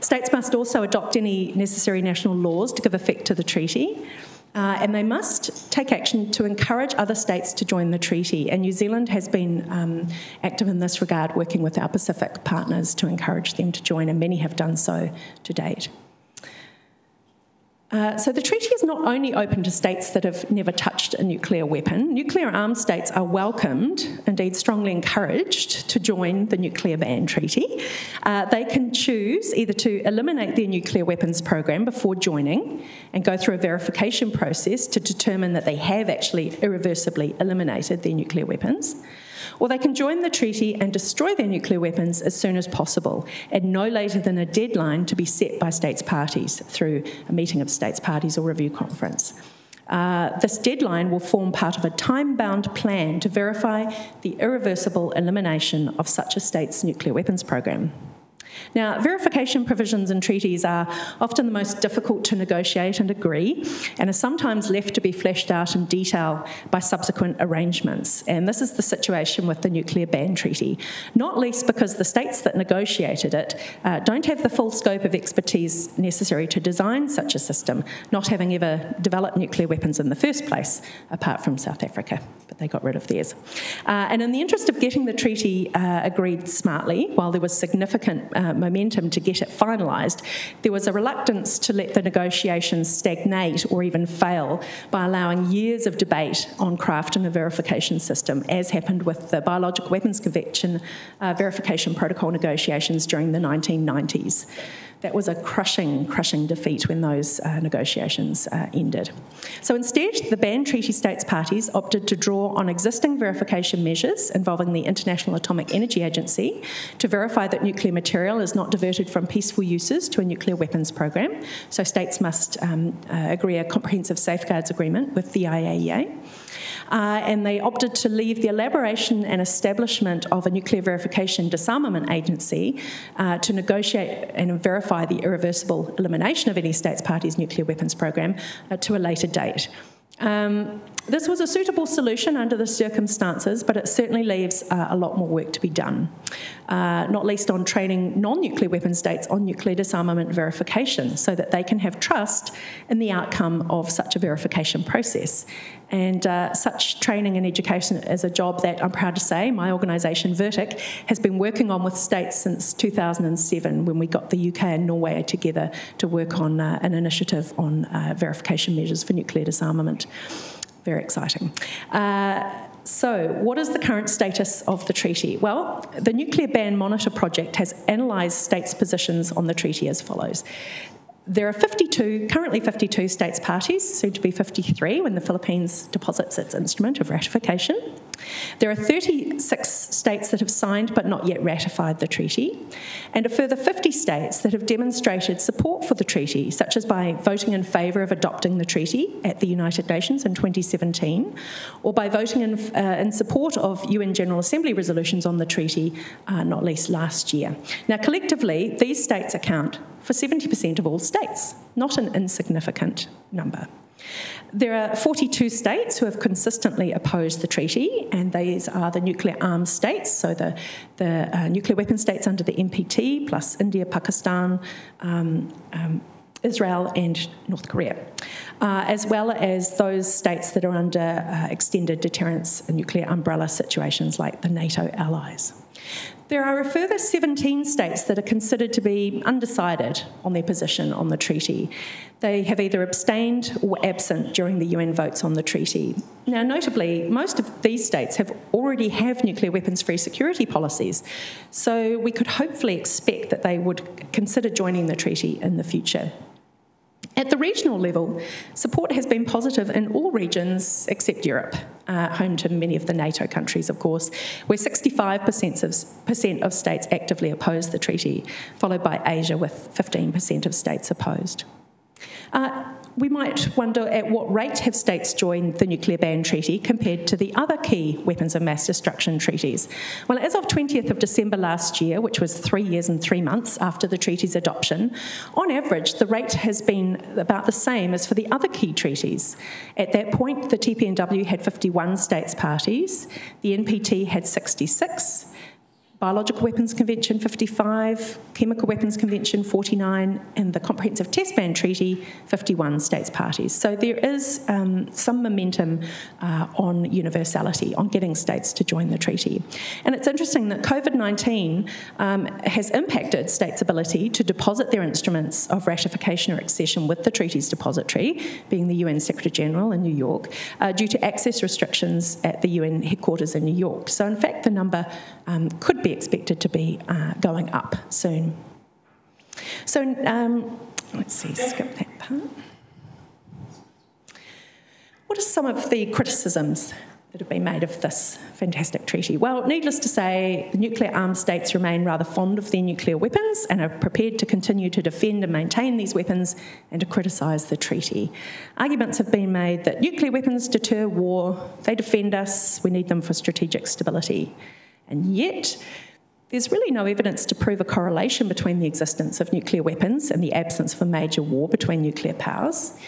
States must also adopt any necessary national laws to give effect to the treaty. Uh, and they must take action to encourage other states to join the treaty. And New Zealand has been um, active in this regard, working with our Pacific partners to encourage them to join, and many have done so to date. Uh, so the treaty is not only open to states that have never touched a nuclear weapon. Nuclear armed states are welcomed, indeed strongly encouraged, to join the nuclear ban treaty. Uh, they can choose either to eliminate their nuclear weapons program before joining and go through a verification process to determine that they have actually irreversibly eliminated their nuclear weapons or they can join the treaty and destroy their nuclear weapons as soon as possible, and no later than a deadline to be set by states parties through a meeting of states parties or review conference. Uh, this deadline will form part of a time bound plan to verify the irreversible elimination of such a state's nuclear weapons program. Now, verification provisions in treaties are often the most difficult to negotiate and agree, and are sometimes left to be fleshed out in detail by subsequent arrangements. And this is the situation with the Nuclear Ban Treaty, not least because the states that negotiated it uh, don't have the full scope of expertise necessary to design such a system, not having ever developed nuclear weapons in the first place, apart from South Africa, but they got rid of theirs. Uh, and in the interest of getting the treaty uh, agreed smartly, while there was significant uh, momentum to get it finalised, there was a reluctance to let the negotiations stagnate or even fail by allowing years of debate on crafting a verification system, as happened with the Biological Weapons Convention uh, verification protocol negotiations during the 1990s that was a crushing, crushing defeat when those uh, negotiations uh, ended. So instead, the ban treaty states parties opted to draw on existing verification measures involving the International Atomic Energy Agency to verify that nuclear material is not diverted from peaceful uses to a nuclear weapons program. So states must um, uh, agree a comprehensive safeguards agreement with the IAEA uh, and they opted to leave the elaboration and establishment of a nuclear verification disarmament agency uh, to negotiate and verify the irreversible elimination of any state's party's nuclear weapons program uh, to a later date. Um, this was a suitable solution under the circumstances, but it certainly leaves uh, a lot more work to be done, uh, not least on training non nuclear weapon states on nuclear disarmament verification so that they can have trust in the outcome of such a verification process. And uh, such training and education is a job that I'm proud to say my organisation, VERTIC, has been working on with states since 2007 when we got the UK and Norway together to work on uh, an initiative on uh, verification measures for nuclear disarmament. Very exciting. Uh, so, what is the current status of the treaty? Well, the Nuclear Ban Monitor Project has analysed states' positions on the treaty as follows. There are 52, currently 52 states parties, soon to be 53 when the Philippines deposits its instrument of ratification. There are 36 states that have signed but not yet ratified the treaty, and a further 50 states that have demonstrated support for the treaty, such as by voting in favour of adopting the treaty at the United Nations in 2017, or by voting in, uh, in support of UN General Assembly resolutions on the treaty, uh, not least last year. Now, collectively, these states account for 70% of all states, not an insignificant number. There are 42 states who have consistently opposed the treaty, and these are the nuclear armed states, so the, the uh, nuclear weapon states under the NPT, plus India, Pakistan, um, um, Israel, and North Korea, uh, as well as those states that are under uh, extended deterrence and nuclear umbrella situations like the NATO allies. There are a further 17 states that are considered to be undecided on their position on the treaty. They have either abstained or absent during the UN votes on the treaty. Now, notably, most of these states have already have nuclear weapons-free security policies, so we could hopefully expect that they would consider joining the treaty in the future. At the regional level, support has been positive in all regions except Europe, uh, home to many of the NATO countries, of course, where 65% of, percent of states actively oppose the treaty, followed by Asia with 15% of states opposed. Uh, we might wonder at what rate have states joined the nuclear ban treaty compared to the other key weapons of mass destruction treaties. Well, as of 20th of December last year, which was three years and three months after the treaty's adoption, on average the rate has been about the same as for the other key treaties. At that point, the TPNW had 51 states parties, the NPT had 66, Biological Weapons Convention 55, Chemical Weapons Convention 49, and the Comprehensive Test Ban Treaty 51 states parties. So there is um, some momentum uh, on universality, on getting states to join the treaty. And it's interesting that COVID 19 um, has impacted states' ability to deposit their instruments of ratification or accession with the treaty's depository, being the UN Secretary General in New York, uh, due to access restrictions at the UN headquarters in New York. So, in fact, the number um, could be expected to be uh, going up soon. So um, let's see, skip that part. What are some of the criticisms that have been made of this fantastic treaty? Well, needless to say, the nuclear armed states remain rather fond of their nuclear weapons and are prepared to continue to defend and maintain these weapons and to criticise the treaty. Arguments have been made that nuclear weapons deter war, they defend us, we need them for strategic stability. And yet, there's really no evidence to prove a correlation between the existence of nuclear weapons and the absence of a major war between nuclear powers.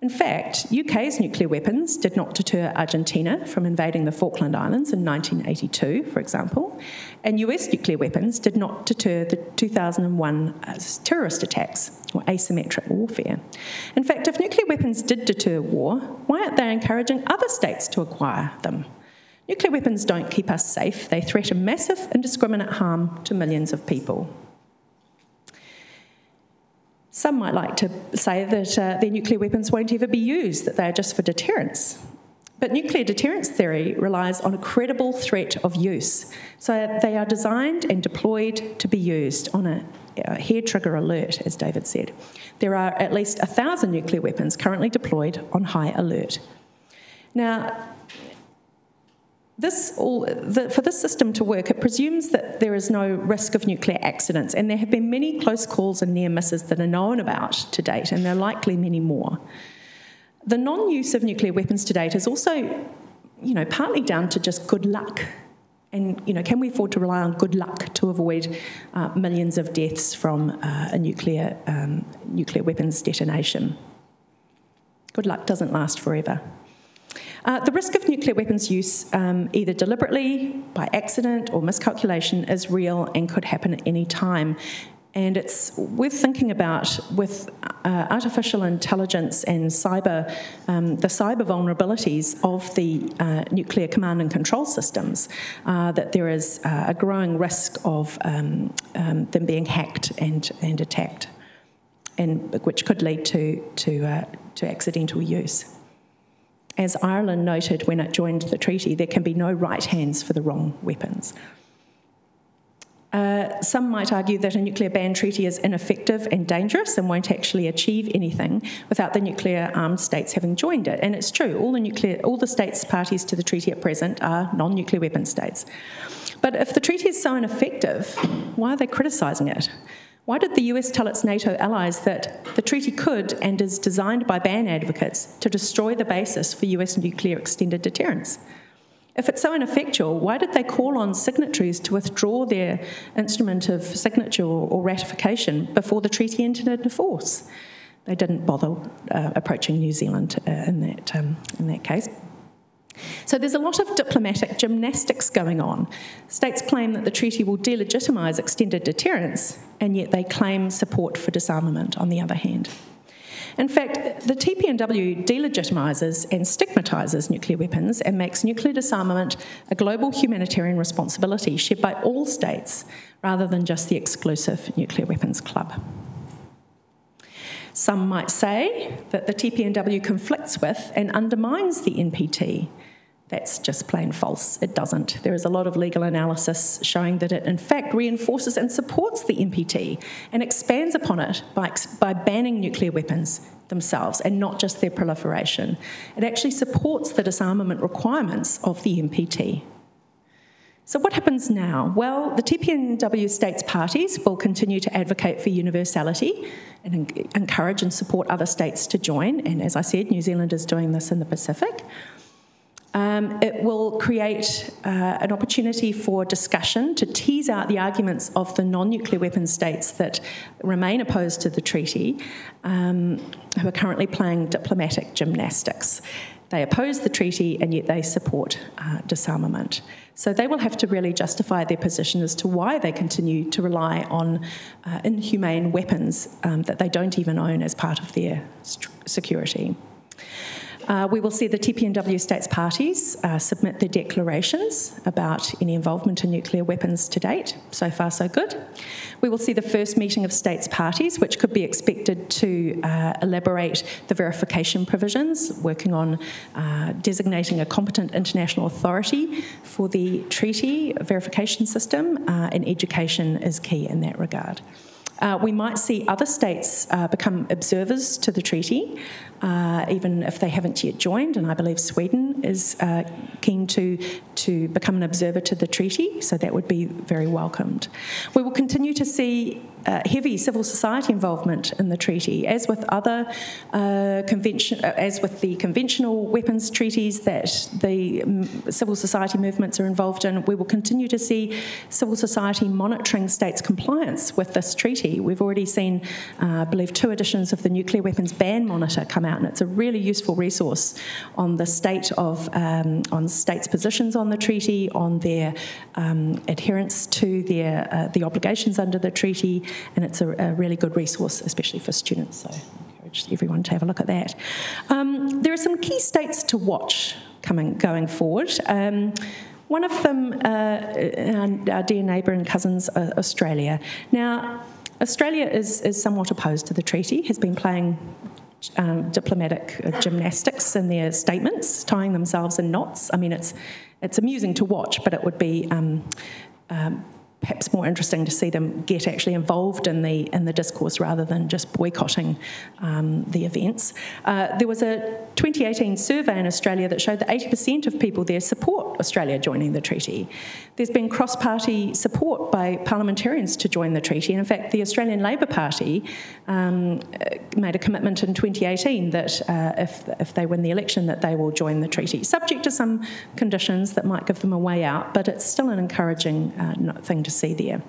In fact, UK's nuclear weapons did not deter Argentina from invading the Falkland Islands in 1982, for example, and US nuclear weapons did not deter the 2001 uh, terrorist attacks or asymmetric warfare. In fact, if nuclear weapons did deter war, why aren't they encouraging other states to acquire them? Nuclear weapons don't keep us safe, they threaten massive, indiscriminate harm to millions of people. Some might like to say that uh, their nuclear weapons won't ever be used, that they are just for deterrence. But nuclear deterrence theory relies on a credible threat of use. So they are designed and deployed to be used on a, a hair trigger alert, as David said. There are at least a thousand nuclear weapons currently deployed on high alert. Now, this all, the, for this system to work, it presumes that there is no risk of nuclear accidents, and there have been many close calls and near misses that are known about to date, and there are likely many more. The non-use of nuclear weapons to date is also, you know, partly down to just good luck. And you know, can we afford to rely on good luck to avoid uh, millions of deaths from uh, a nuclear um, nuclear weapons detonation? Good luck doesn't last forever. Uh, the risk of nuclear weapons use, um, either deliberately, by accident, or miscalculation, is real and could happen at any time. And it's worth thinking about with uh, artificial intelligence and cyber, um, the cyber vulnerabilities of the uh, nuclear command and control systems, uh, that there is uh, a growing risk of um, um, them being hacked and, and attacked, and which could lead to, to, uh, to accidental use as Ireland noted when it joined the treaty, there can be no right hands for the wrong weapons. Uh, some might argue that a nuclear ban treaty is ineffective and dangerous and won't actually achieve anything without the nuclear armed states having joined it. And it's true, all the nuclear, all the states parties to the treaty at present are non-nuclear weapon states. But if the treaty is so ineffective, why are they criticising it? Why did the US tell its NATO allies that the treaty could and is designed by ban advocates to destroy the basis for US nuclear extended deterrence? If it's so ineffectual, why did they call on signatories to withdraw their instrument of signature or ratification before the treaty entered into force? They didn't bother uh, approaching New Zealand uh, in, that, um, in that case. So there's a lot of diplomatic gymnastics going on. States claim that the treaty will delegitimise extended deterrence, and yet they claim support for disarmament on the other hand. In fact, the TPNW delegitimises and stigmatises nuclear weapons and makes nuclear disarmament a global humanitarian responsibility shared by all states rather than just the exclusive nuclear weapons club. Some might say that the TPNW conflicts with and undermines the NPT, that's just plain false. It doesn't. There is a lot of legal analysis showing that it, in fact, reinforces and supports the NPT and expands upon it by, by banning nuclear weapons themselves and not just their proliferation. It actually supports the disarmament requirements of the NPT. So, what happens now? Well, the TPNW states parties will continue to advocate for universality and encourage and support other states to join. And as I said, New Zealand is doing this in the Pacific. Um, it will create uh, an opportunity for discussion to tease out the arguments of the non nuclear weapon states that remain opposed to the treaty, um, who are currently playing diplomatic gymnastics. They oppose the treaty and yet they support uh, disarmament. So they will have to really justify their position as to why they continue to rely on uh, inhumane weapons um, that they don't even own as part of their security. Uh, we will see the TPNW states parties uh, submit their declarations about any involvement in nuclear weapons to date. So far, so good. We will see the first meeting of states parties, which could be expected to uh, elaborate the verification provisions, working on uh, designating a competent international authority for the treaty verification system, uh, and education is key in that regard. Uh, we might see other states uh, become observers to the treaty, uh, even if they haven't yet joined, and I believe Sweden is uh, keen to, to become an observer to the treaty, so that would be very welcomed. We will continue to see uh, heavy civil society involvement in the treaty, as with other uh, convention, uh, as with the conventional weapons treaties that the um, civil society movements are involved in. We will continue to see civil society monitoring states' compliance with this treaty. We've already seen, uh, I believe, two editions of the Nuclear Weapons Ban Monitor come out, and it's a really useful resource on the state of um, on states' positions on the treaty, on their um, adherence to their uh, the obligations under the treaty and it's a, a really good resource, especially for students. So I encourage everyone to have a look at that. Um, there are some key states to watch coming going forward. Um, one of them, uh, our, dear neighbour and cousins, uh, Australia. Now, Australia is, is somewhat opposed to the treaty, has been playing um, diplomatic uh, gymnastics in their statements, tying themselves in knots. I mean, it's it's amusing to watch, but it would be um, um, perhaps more interesting to see them get actually involved in the in the discourse rather than just boycotting um, the events. Uh, there was a 2018 survey in Australia that showed that 80% of people there support Australia joining the treaty. There's been cross-party support by parliamentarians to join the treaty, and in fact, the Australian Labor Party um, made a commitment in 2018 that uh, if if they win the election, that they will join the treaty, subject to some conditions that might give them a way out. But it's still an encouraging uh, thing to see there.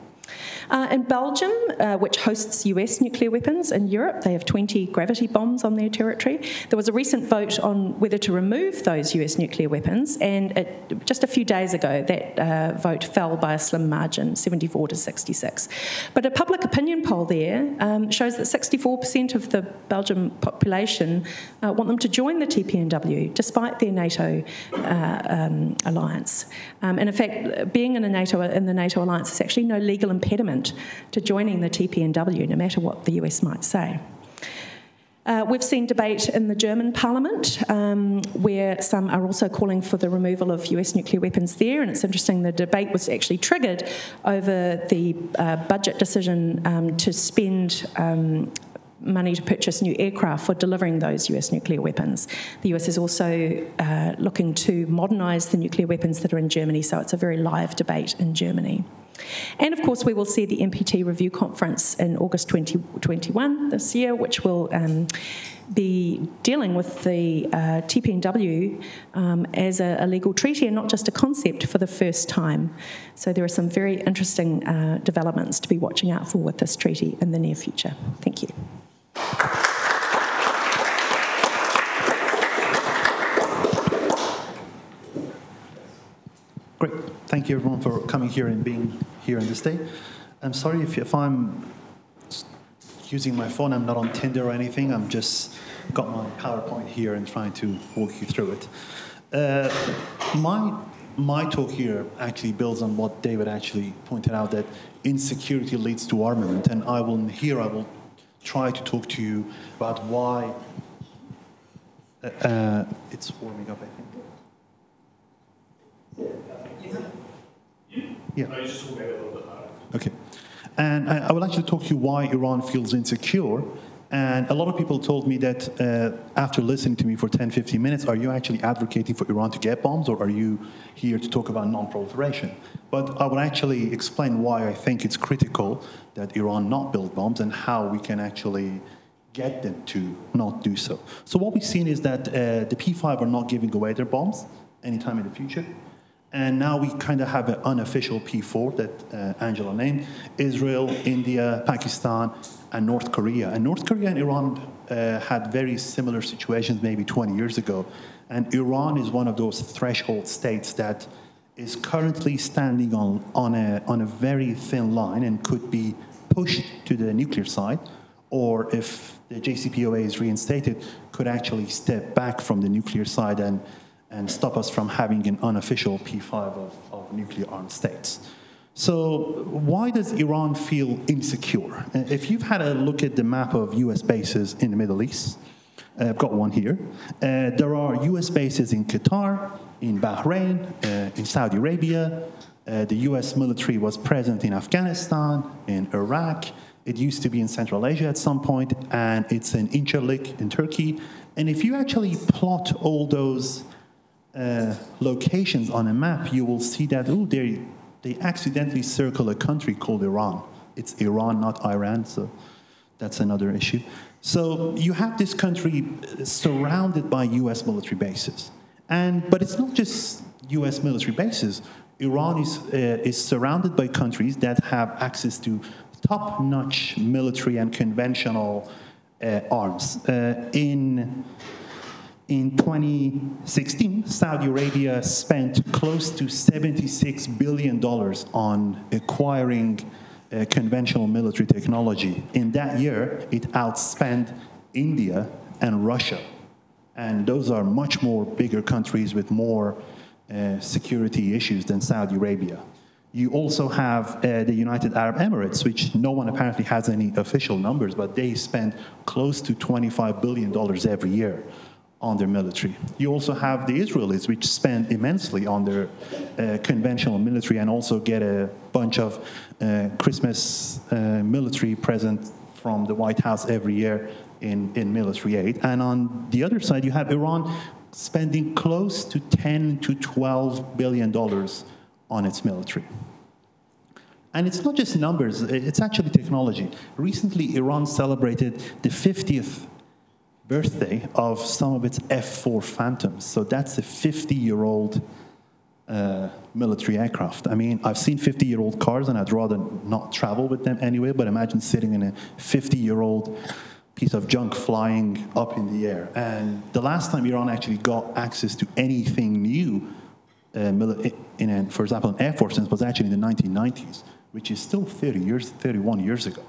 Uh, in Belgium, uh, which hosts US nuclear weapons in Europe, they have 20 gravity bombs on their territory. There was a recent vote on whether to remove those US nuclear weapons, and it, just a few days ago, that uh, vote fell by a slim margin, 74 to 66. But a public opinion poll there um, shows that 64% of the Belgian population uh, want them to join the TPNW, despite their NATO uh, um, alliance. Um, and in fact, being in, a NATO, in the NATO alliance is actually no legal impediment to joining the TPNW, no matter what the US might say. Uh, we've seen debate in the German parliament um, where some are also calling for the removal of US nuclear weapons there, and it's interesting the debate was actually triggered over the uh, budget decision um, to spend um, money to purchase new aircraft for delivering those US nuclear weapons. The US is also uh, looking to modernise the nuclear weapons that are in Germany, so it's a very live debate in Germany. And of course, we will see the NPT review conference in August 2021 this year, which will um, be dealing with the uh, TPNW um, as a, a, legal treaty and not just a concept for the first time. So there are some very interesting uh, developments to be watching out for with this treaty in the near future. Thank you. Great. Thank you, everyone, for coming here and being here on this day. I'm sorry if, if I'm using my phone. I'm not on Tinder or anything. I'm just got my PowerPoint here and trying to walk you through it. Uh, my my talk here actually builds on what David actually pointed out that insecurity leads to armament, and I will here I will try to talk to you about why uh, uh it's warming up. I think. Yeah. Okay. And I, I will actually talk to you why Iran feels insecure And a lot of people told me that uh, after listening to me for 10, 15 minutes, are you actually advocating for Iran to get bombs or are you here to talk about non proliferation? But I will actually explain why I think it's critical that Iran not build bombs and how we can actually get them to not do so. So, what we've seen is that uh, the P5 are not giving away their bombs anytime in the future. And now we kind of have an unofficial P4 that uh, Angela named Israel, India, Pakistan, and North Korea. And North Korea and Iran uh, had very similar situations maybe 20 years ago. And Iran is one of those threshold states that is currently standing on, on, a, on a very thin line and could be pushed to the nuclear side, or if the JCPOA is reinstated, could actually step back from the nuclear side and, and stop us from having an unofficial P5 of, of nuclear armed states. So why does Iran feel insecure? If you've had a look at the map of US bases in the Middle East, uh, I've got one here. Uh, there are US bases in Qatar, in Bahrain, uh, in Saudi Arabia. Uh, the US military was present in Afghanistan, in Iraq. It used to be in Central Asia at some point, and it's in Incirlik in Turkey. And if you actually plot all those uh, locations on a map, you will see that, oh, they they accidentally circle a country called Iran. It's Iran, not Iran, so that's another issue. So you have this country surrounded by US military bases. And, but it's not just US military bases. Iran is, uh, is surrounded by countries that have access to top notch military and conventional uh, arms. Uh, in in 2016, Saudi Arabia spent close to $76 billion on acquiring uh, conventional military technology. In that year, it outspent India and Russia. And those are much more bigger countries with more uh, security issues than Saudi Arabia. You also have uh, the United Arab Emirates, which no one apparently has any official numbers, but they spend close to $25 billion every year on their military. You also have the Israelis, which spend immensely on their uh, conventional military and also get a bunch of uh, Christmas uh, military present from the White House every year in, in military aid. And on the other side, you have Iran spending close to 10 to 12 billion dollars on its military. And it's not just numbers, it's actually technology. Recently, Iran celebrated the 50th birthday of some of its F-4 Phantoms. So that's a 50-year-old uh, military aircraft. I mean, I've seen 50-year-old cars, and I'd rather not travel with them anyway. But imagine sitting in a 50-year-old piece of junk flying up in the air. And the last time Iran actually got access to anything new, uh, in for example, an Air Force was actually in the 1990s, which is still 30 years, 31 years ago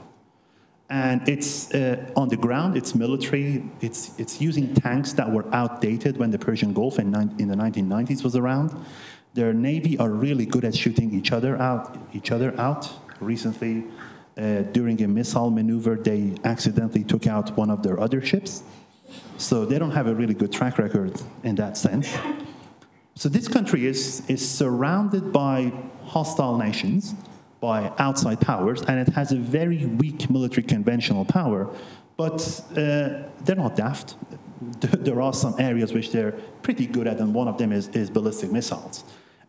and it's uh, on the ground, it's military, it's, it's using tanks that were outdated when the Persian Gulf in, in the 1990s was around. Their navy are really good at shooting each other out. Each other out. Recently, uh, during a missile maneuver, they accidentally took out one of their other ships. So they don't have a really good track record in that sense. So this country is, is surrounded by hostile nations by outside powers, and it has a very weak military conventional power, but uh, they're not daft. There are some areas which they're pretty good at, and one of them is, is ballistic missiles.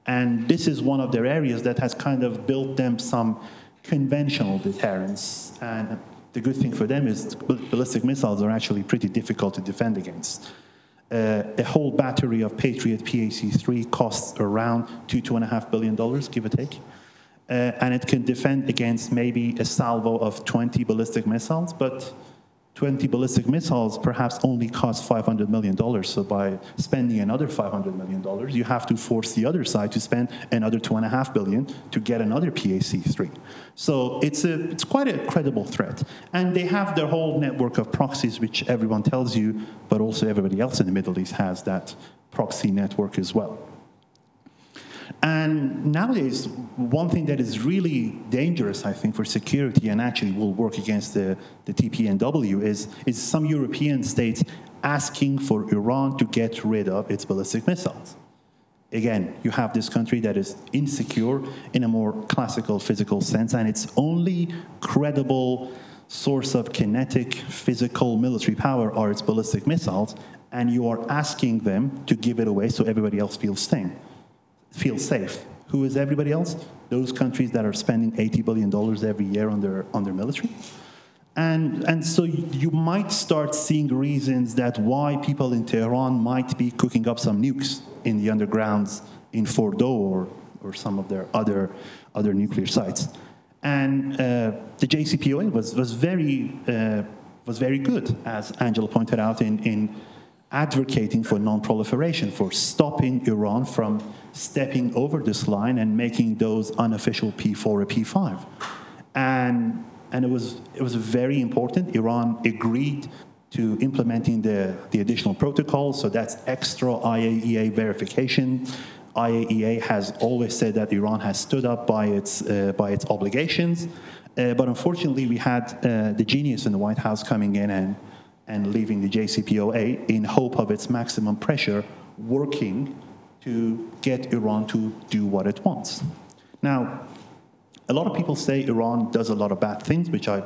And this is one of their areas that has kind of built them some conventional deterrence. And the good thing for them is ballistic missiles are actually pretty difficult to defend against. Uh, a whole battery of Patriot PAC-3 costs around two, two and a half billion dollars, give or take uh, and it can defend against maybe a salvo of 20 ballistic missiles, but 20 ballistic missiles perhaps only cost $500 million. So by spending another $500 million, you have to force the other side to spend another 2.5 billion to get another PAC-3. So it's, a, it's quite a credible threat. And they have their whole network of proxies, which everyone tells you, but also everybody else in the Middle East has that proxy network as well. And nowadays, one thing that is really dangerous, I think, for security and actually will work against the, the TPNW is, is some European states asking for Iran to get rid of its ballistic missiles. Again, you have this country that is insecure in a more classical physical sense, and its only credible source of kinetic, physical, military power are its ballistic missiles, and you are asking them to give it away so everybody else feels same, feels safe. Who is everybody else? Those countries that are spending $80 billion every year on their, on their military. And, and so you might start seeing reasons that why people in Tehran might be cooking up some nukes in the undergrounds in Fordo or, or some of their other, other nuclear sites. And uh, the JCPOA was, was, very, uh, was very good, as Angela pointed out, in, in advocating for non-proliferation, for stopping Iran from stepping over this line and making those unofficial P4 or P5. And, and it, was, it was very important. Iran agreed to implementing the, the additional protocol, so that's extra IAEA verification. IAEA has always said that Iran has stood up by its, uh, by its obligations, uh, but unfortunately we had uh, the genius in the White House coming in and, and leaving the JCPOA in hope of its maximum pressure working to get Iran to do what it wants. Now, a lot of people say Iran does a lot of bad things, which I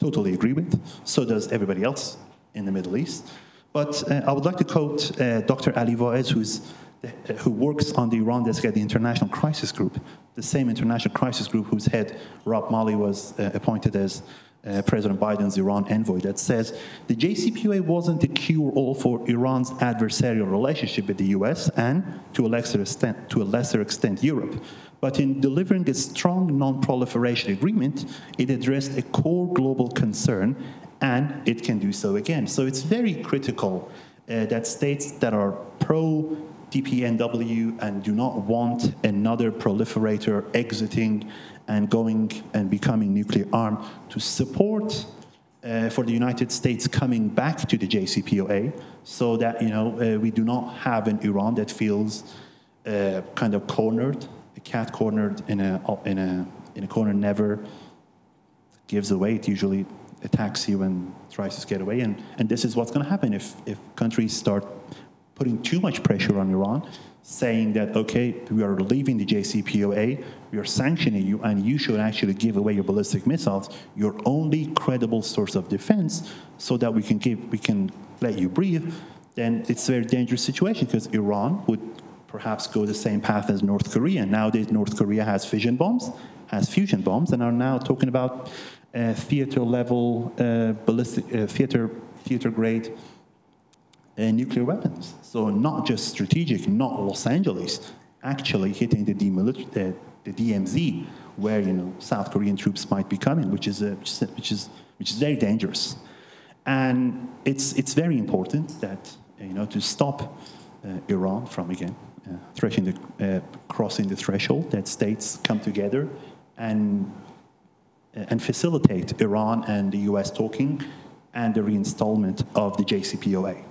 totally agree with. So does everybody else in the Middle East. But uh, I would like to quote uh, Dr. Ali Vaez, who's uh, who works on the Iran desk at the International Crisis Group, the same international crisis group whose head, Rob Malley, was uh, appointed as uh, President Biden's Iran envoy that says the JCPOA wasn't the cure all for Iran's adversarial relationship with the US and, to a lesser extent, to a lesser extent Europe. But in delivering a strong non proliferation agreement, it addressed a core global concern and it can do so again. So it's very critical uh, that states that are pro TPNW and do not want another proliferator exiting and going and becoming nuclear armed to support uh, for the United States coming back to the JCPOA so that you know uh, we do not have an Iran that feels uh, kind of cornered, a cat cornered in a, in a, in a corner never gives away. It usually attacks you and tries to get away. And, and this is what's going to happen if, if countries start putting too much pressure on Iran saying that, okay, we are leaving the JCPOA, we are sanctioning you, and you should actually give away your ballistic missiles, your only credible source of defense, so that we can give, we can let you breathe, then it's a very dangerous situation because Iran would perhaps go the same path as North Korea. Nowadays, North Korea has fission bombs, has fusion bombs, and are now talking about uh, theater level, uh, ballistic, uh, theater, theater grade uh, nuclear weapons. So not just strategic, not Los Angeles, actually hitting the, the, the DMZ, where you know South Korean troops might be coming, which is a, which is which is very dangerous. And it's it's very important that you know to stop uh, Iran from again uh, the, uh, crossing the threshold, that states come together and uh, and facilitate Iran and the U.S. talking and the reinstallment of the JCPOA.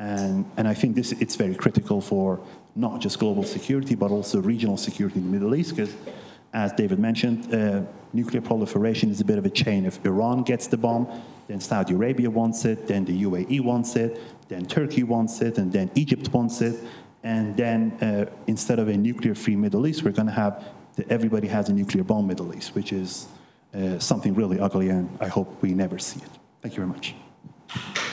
And, and I think this, it's very critical for not just global security, but also regional security in the Middle East, because as David mentioned, uh, nuclear proliferation is a bit of a chain. If Iran gets the bomb, then Saudi Arabia wants it, then the UAE wants it, then Turkey wants it, and then Egypt wants it. And then uh, instead of a nuclear-free Middle East, we're going to have everybody has a nuclear bomb Middle East, which is uh, something really ugly, and I hope we never see it. Thank you very much.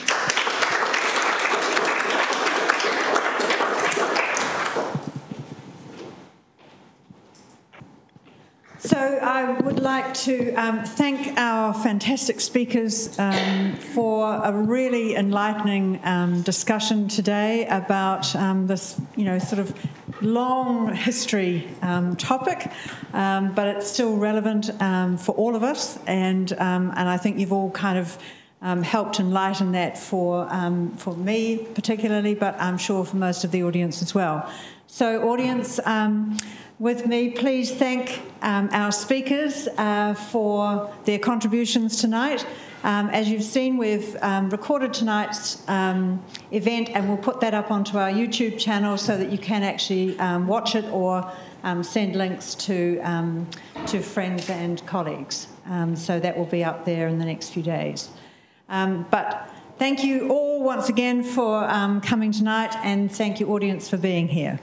So I would like to um, thank our fantastic speakers um, for a really enlightening um, discussion today about um, this, you know, sort of long history um, topic, um, but it's still relevant for all of us, and and I think you've all kind of. helped enlighten that for for me particularly, but I'm sure for most of the audience as well. So, audience, with me, please thank um, our speakers uh, for their contributions tonight. Um, as you've seen, we've um, recorded tonight's um, event and we'll put that up onto our YouTube channel so that you can actually um, watch it or um, send links to, to friends and colleagues. so that will be up there in the next few days. but thank you all once again for coming tonight and thank you, audience, for being here.